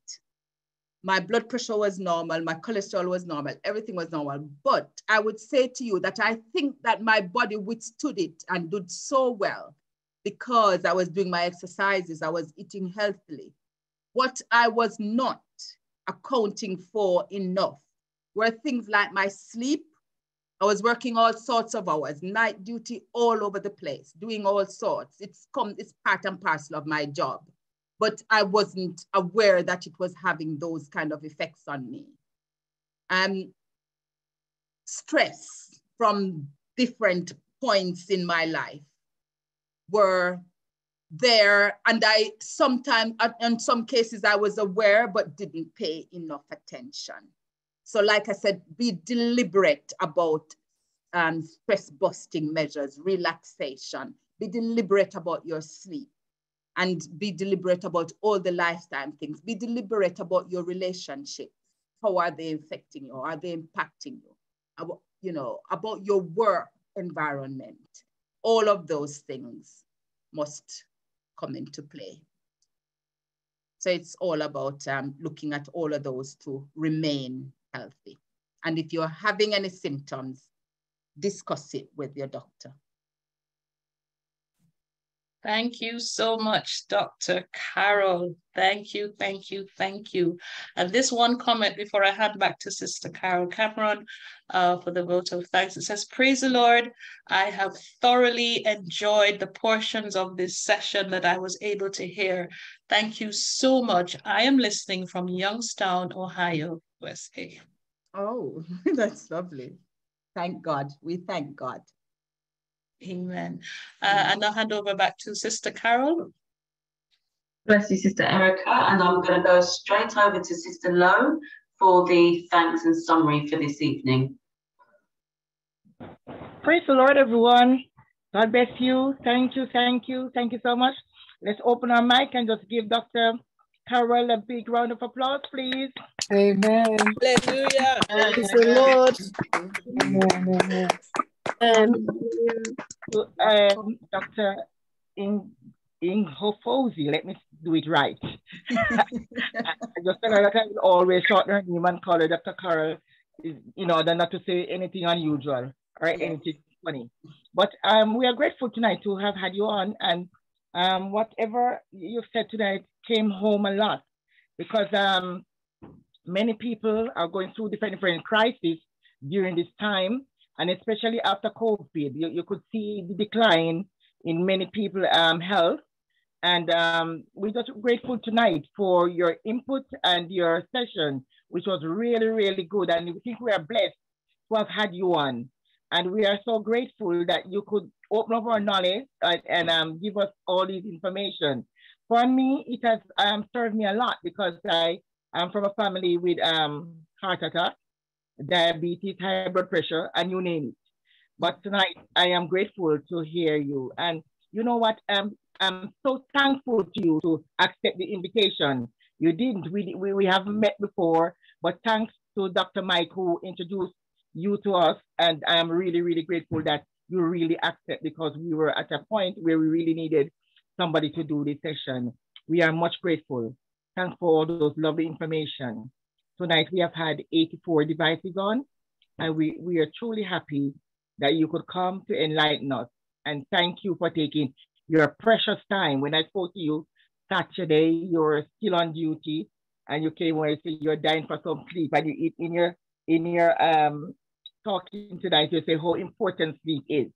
my blood pressure was normal, my cholesterol was normal, everything was normal. But I would say to you that I think that my body withstood it and did so well because I was doing my exercises, I was eating healthily. What I was not accounting for enough were things like my sleep. I was working all sorts of hours, night duty all over the place, doing all sorts. It's come, it's part and parcel of my job but I wasn't aware that it was having those kind of effects on me. Um, stress from different points in my life were there and I sometimes, in some cases I was aware but didn't pay enough attention. So like I said, be deliberate about um, stress busting measures, relaxation, be deliberate about your sleep and be deliberate about all the lifetime things. Be deliberate about your relationships. How are they affecting you? Are they impacting you? About, you know, about your work environment. All of those things must come into play. So it's all about um, looking at all of those to remain healthy. And if you're having any symptoms, discuss it with your doctor. Thank you so much, Dr. Carol. Thank you, thank you, thank you. And this one comment before I hand back to Sister Carol Cameron uh, for the vote of thanks. It says, Praise the Lord. I have thoroughly enjoyed the portions of this session that I was able to hear. Thank you so much. I am listening from Youngstown, Ohio, USA. Oh, that's lovely. Thank God. We thank God. Amen. Uh, and I'll hand over back to Sister Carol. Bless you, Sister Erica. And I'm going to go straight over to Sister Lowe for the thanks and summary for this evening. Praise the Lord, everyone. God bless you. Thank you, thank you, thank you so much. Let's open our mic and just give Dr. Carol a big round of applause, please. Amen. Hallelujah. Praise the Lord. Amen. Amen. Um, um, Dr. In Ighofose, let me do it right. I just tell her that I will always shorten her name and call her Dr. Carol in order not to say anything unusual or anything funny. But um, we are grateful tonight to have had you on and um, whatever you've said tonight came home a lot because um, many people are going through different, different crises during this time and especially after COVID, you, you could see the decline in many people's um, health. And um, we're just grateful tonight for your input and your session, which was really, really good. And we think we are blessed to have had you on. And we are so grateful that you could open up our knowledge and, and um, give us all this information. For me, it has um, served me a lot because I am from a family with um, heart attack diabetes, high blood pressure, and you name it. But tonight, I am grateful to hear you. And you know what? Um, I'm so thankful to you to accept the invitation. You didn't, we, we, we haven't met before, but thanks to Dr. Mike who introduced you to us. And I am really, really grateful that you really accept because we were at a point where we really needed somebody to do this session. We are much grateful. Thanks for all those lovely information. Tonight we have had 84 devices on, and we, we are truly happy that you could come to enlighten us. And thank you for taking your precious time. When I spoke to you Saturday, you were still on duty, and you came when I said you're dying for some sleep, and you eat in your in your um talking tonight, you say how important sleep is.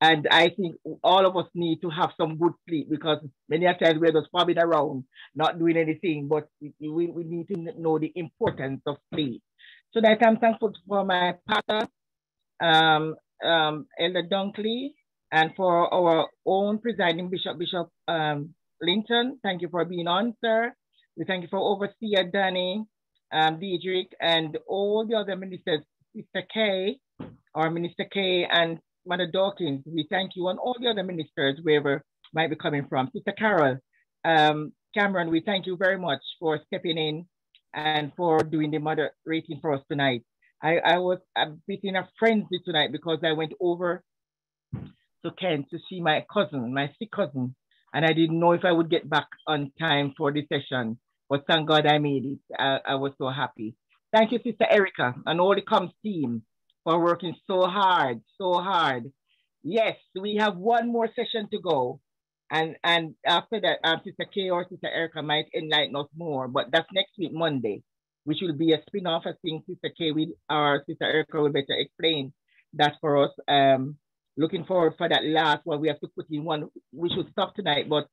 And I think all of us need to have some good sleep because many a times we're just bobbing around, not doing anything, but we, we need to know the importance of sleep. So that I'm thankful for my pastor, um, um, Elder Dunkley, and for our own presiding bishop, Bishop um, Linton. Thank you for being on, sir. We thank you for overseer Danny, um, Diedrich, and all the other ministers, Mr. Kay, our Minister Kay, and Mother Dawkins, we thank you and all the other ministers, wherever might be coming from. Sister Carol, um, Cameron, we thank you very much for stepping in and for doing the moderating for us tonight. I, I was a bit in a frenzy tonight because I went over to Kent to see my cousin, my sick cousin, and I didn't know if I would get back on time for the session. But thank God I made it. I, I was so happy. Thank you, Sister Erica, and all the COMS team for working so hard, so hard. Yes, we have one more session to go. And and after that, um, Sister Kay or Sister Erica might enlighten us more, but that's next week, Monday, which will be a spin-off. I think Sister Kay will, or Sister Erica will better explain that for us. Um, looking forward for that last one. We have to put in one, we should stop tonight, but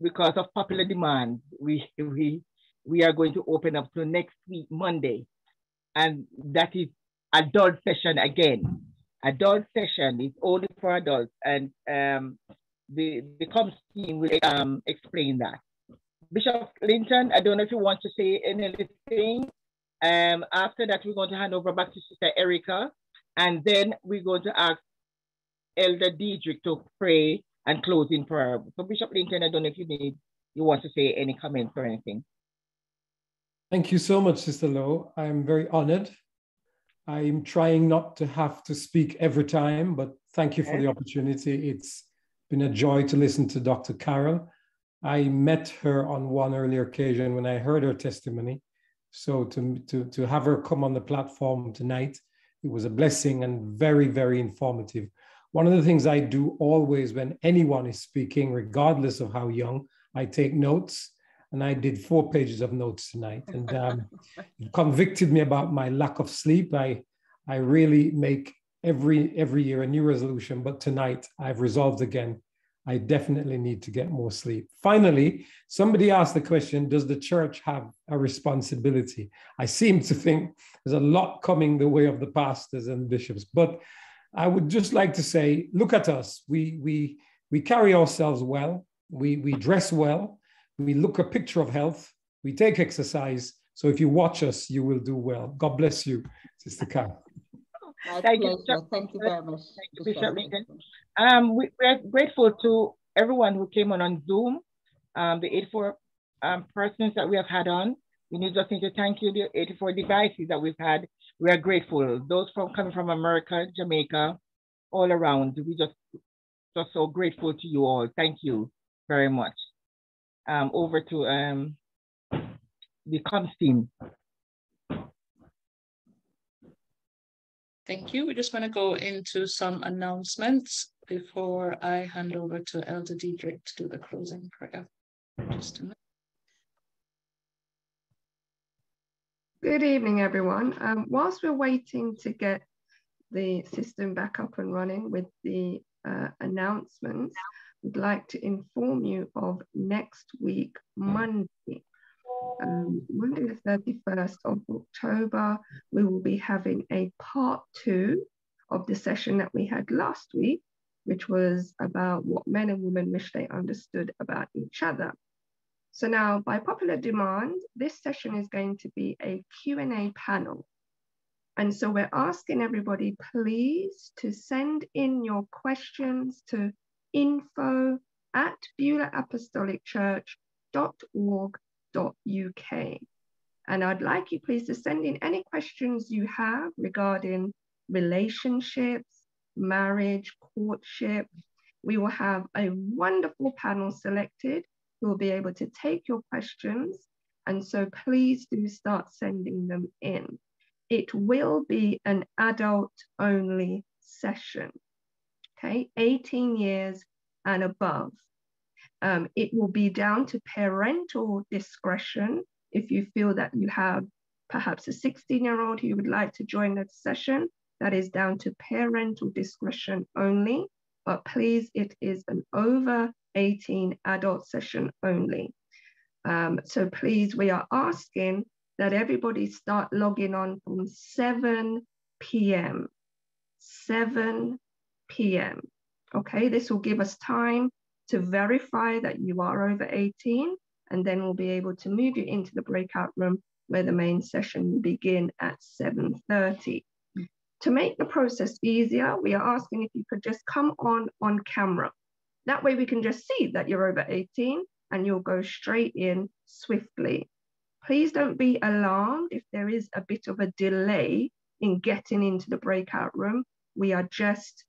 because of popular demand, we, we, we are going to open up to next week, Monday. And that is adult session again. Adult session is only for adults, and um, the the COMS team will um, explain that. Bishop Linton, I don't know if you want to say anything. Um, after that, we're going to hand over back to Sister Erica, and then we're going to ask Elder Diedrich to pray and close in prayer. So Bishop Linton, I don't know if you need, you want to say any comments or anything. Thank you so much, Sister Lowe. I'm very honored I'm trying not to have to speak every time, but thank you for the opportunity. It's been a joy to listen to Dr. Carol. I met her on one earlier occasion when I heard her testimony. So to, to, to have her come on the platform tonight, it was a blessing and very, very informative. One of the things I do always when anyone is speaking, regardless of how young, I take notes. And I did four pages of notes tonight. And um, it convicted me about my lack of sleep. I, I really make every every year a new resolution, but tonight I've resolved again. I definitely need to get more sleep. Finally, somebody asked the question Does the church have a responsibility? I seem to think there's a lot coming the way of the pastors and bishops, but I would just like to say look at us. We, we, we carry ourselves well, we, we dress well, we look a picture of health, we take exercise. So if you watch us, you will do well. God bless you, Sister Carol. My Thank you. Thank you very much. Thank you, Bishop Megan. Um, we, are grateful to everyone who came on on Zoom, um, the 84 um, persons that we have had on. We need just need to thank you, the 84 devices that we've had. We are grateful. Those from coming from America, Jamaica, all around. We just just so grateful to you all. Thank you very much. Um, over to um, the comms team. Thank you. We just want to go into some announcements before I hand over to Elder Diedrich to do the closing prayer. Just a minute. Good evening, everyone. Um, whilst we're waiting to get the system back up and running with the uh, announcements, we'd like to inform you of next week, Monday, um, Monday the 31st of October, we will be having a part two of the session that we had last week, which was about what men and women wish they understood about each other. So now, by popular demand, this session is going to be a Q&A panel. And so we're asking everybody, please, to send in your questions to info at beulahApostolicChurch.org uk. And I'd like you please to send in any questions you have regarding relationships, marriage, courtship. We will have a wonderful panel selected who will be able to take your questions. And so please do start sending them in. It will be an adult only session, okay, 18 years and above. Um, it will be down to parental discretion if you feel that you have perhaps a 16 year old who would like to join the session. That is down to parental discretion only, but please, it is an over 18 adult session only. Um, so please, we are asking that everybody start logging on from 7 p.m. 7 p.m. Okay, this will give us time to verify that you are over 18, and then we'll be able to move you into the breakout room where the main session will begin at 7.30. To make the process easier, we are asking if you could just come on on camera. That way we can just see that you're over 18 and you'll go straight in swiftly. Please don't be alarmed if there is a bit of a delay in getting into the breakout room. We are just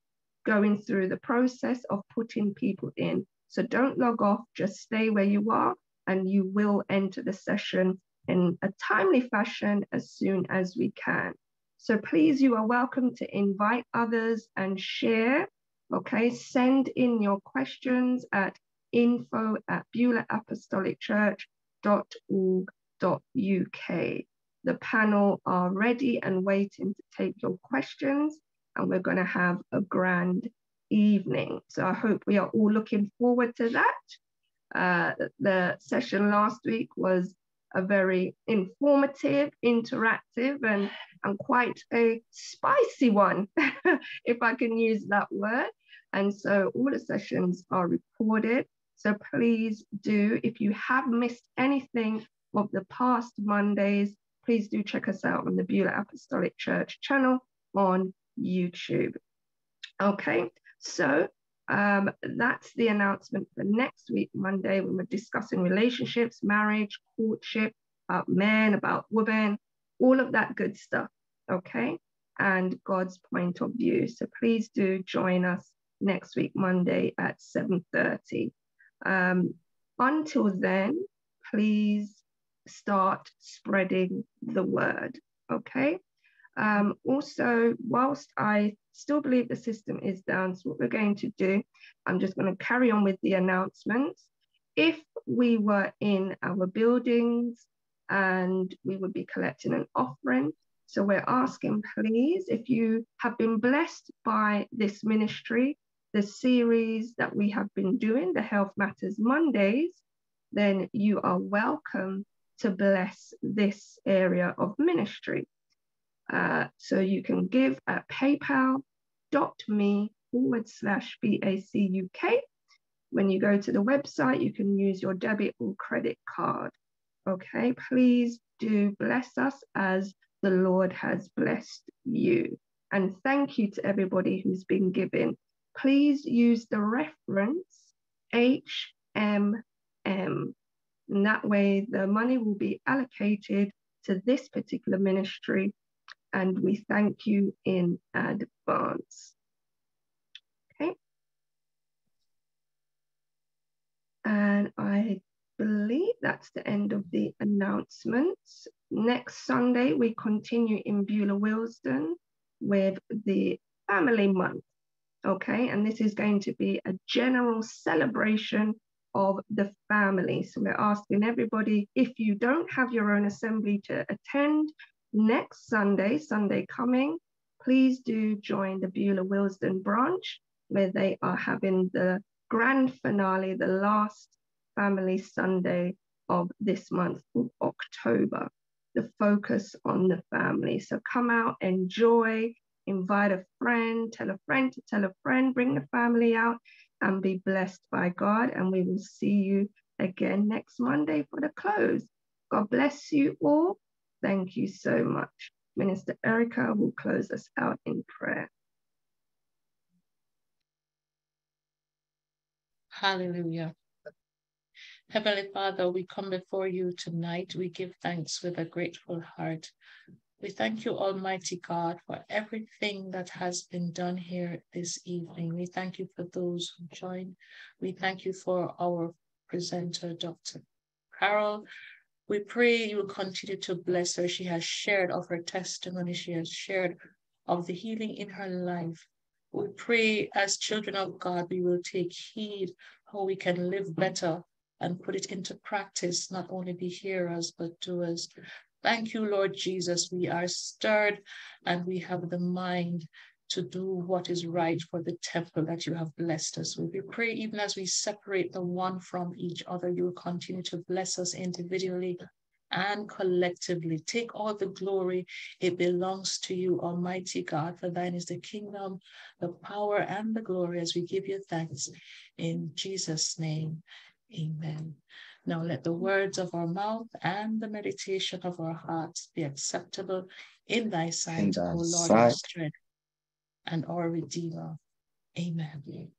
going through the process of putting people in. So don't log off, just stay where you are and you will enter the session in a timely fashion as soon as we can. So please, you are welcome to invite others and share. Okay, send in your questions at info at beulahApostolicChurch.org.uk. The panel are ready and waiting to take your questions and we're going to have a grand evening. So I hope we are all looking forward to that. Uh, the session last week was a very informative, interactive, and, and quite a spicy one, if I can use that word. And so all the sessions are recorded. So please do, if you have missed anything of the past Mondays, please do check us out on the Beulah Apostolic Church channel on YouTube. Okay, so um, that's the announcement for next week, Monday, when we're discussing relationships, marriage, courtship, about men, about women, all of that good stuff. Okay, and God's point of view. So please do join us next week, Monday at 7:30. Um, until then, please start spreading the word. Okay. Um, also, whilst I still believe the system is down, so what we're going to do, I'm just going to carry on with the announcements. If we were in our buildings and we would be collecting an offering, so we're asking, please, if you have been blessed by this ministry, the series that we have been doing, the Health Matters Mondays, then you are welcome to bless this area of ministry. Uh, so you can give at paypal.me forward slash BACUK. When you go to the website, you can use your debit or credit card. Okay, please do bless us as the Lord has blessed you. And thank you to everybody who's been giving. Please use the reference HMM. And that way, the money will be allocated to this particular ministry. And we thank you in advance. Okay. And I believe that's the end of the announcements. Next Sunday, we continue in Beulah Willesden with the Family Month. Okay, and this is going to be a general celebration of the family. So we're asking everybody if you don't have your own assembly to attend next Sunday, Sunday coming, please do join the Beulah Willesden branch where they are having the grand finale, the last family Sunday of this month of October the focus on the family. So come out, enjoy, invite a friend, tell a friend to tell a friend, bring the family out and be blessed by God. And we will see you again next Monday for the close. God bless you all. Thank you so much. Minister Erica will close us out in prayer. Hallelujah. Heavenly Father, we come before you tonight. We give thanks with a grateful heart. We thank you, Almighty God, for everything that has been done here this evening. We thank you for those who joined. We thank you for our presenter, Dr. Carol. We pray you will continue to bless her. She has shared of her testimony. She has shared of the healing in her life. We pray as children of God, we will take heed how we can live better and put it into practice, not only be hearers, but doers. Thank you, Lord Jesus. We are stirred and we have the mind to do what is right for the temple that you have blessed us with. We pray, even as we separate the one from each other, you will continue to bless us individually and collectively. Take all the glory. It belongs to you, Almighty God, for thine is the kingdom, the power, and the glory as we give you thanks. In Jesus' name, Amen. Now let the words of our mouth and the meditation of our hearts be acceptable in thy sight, O Lord, our strength and our Redeemer. Amen.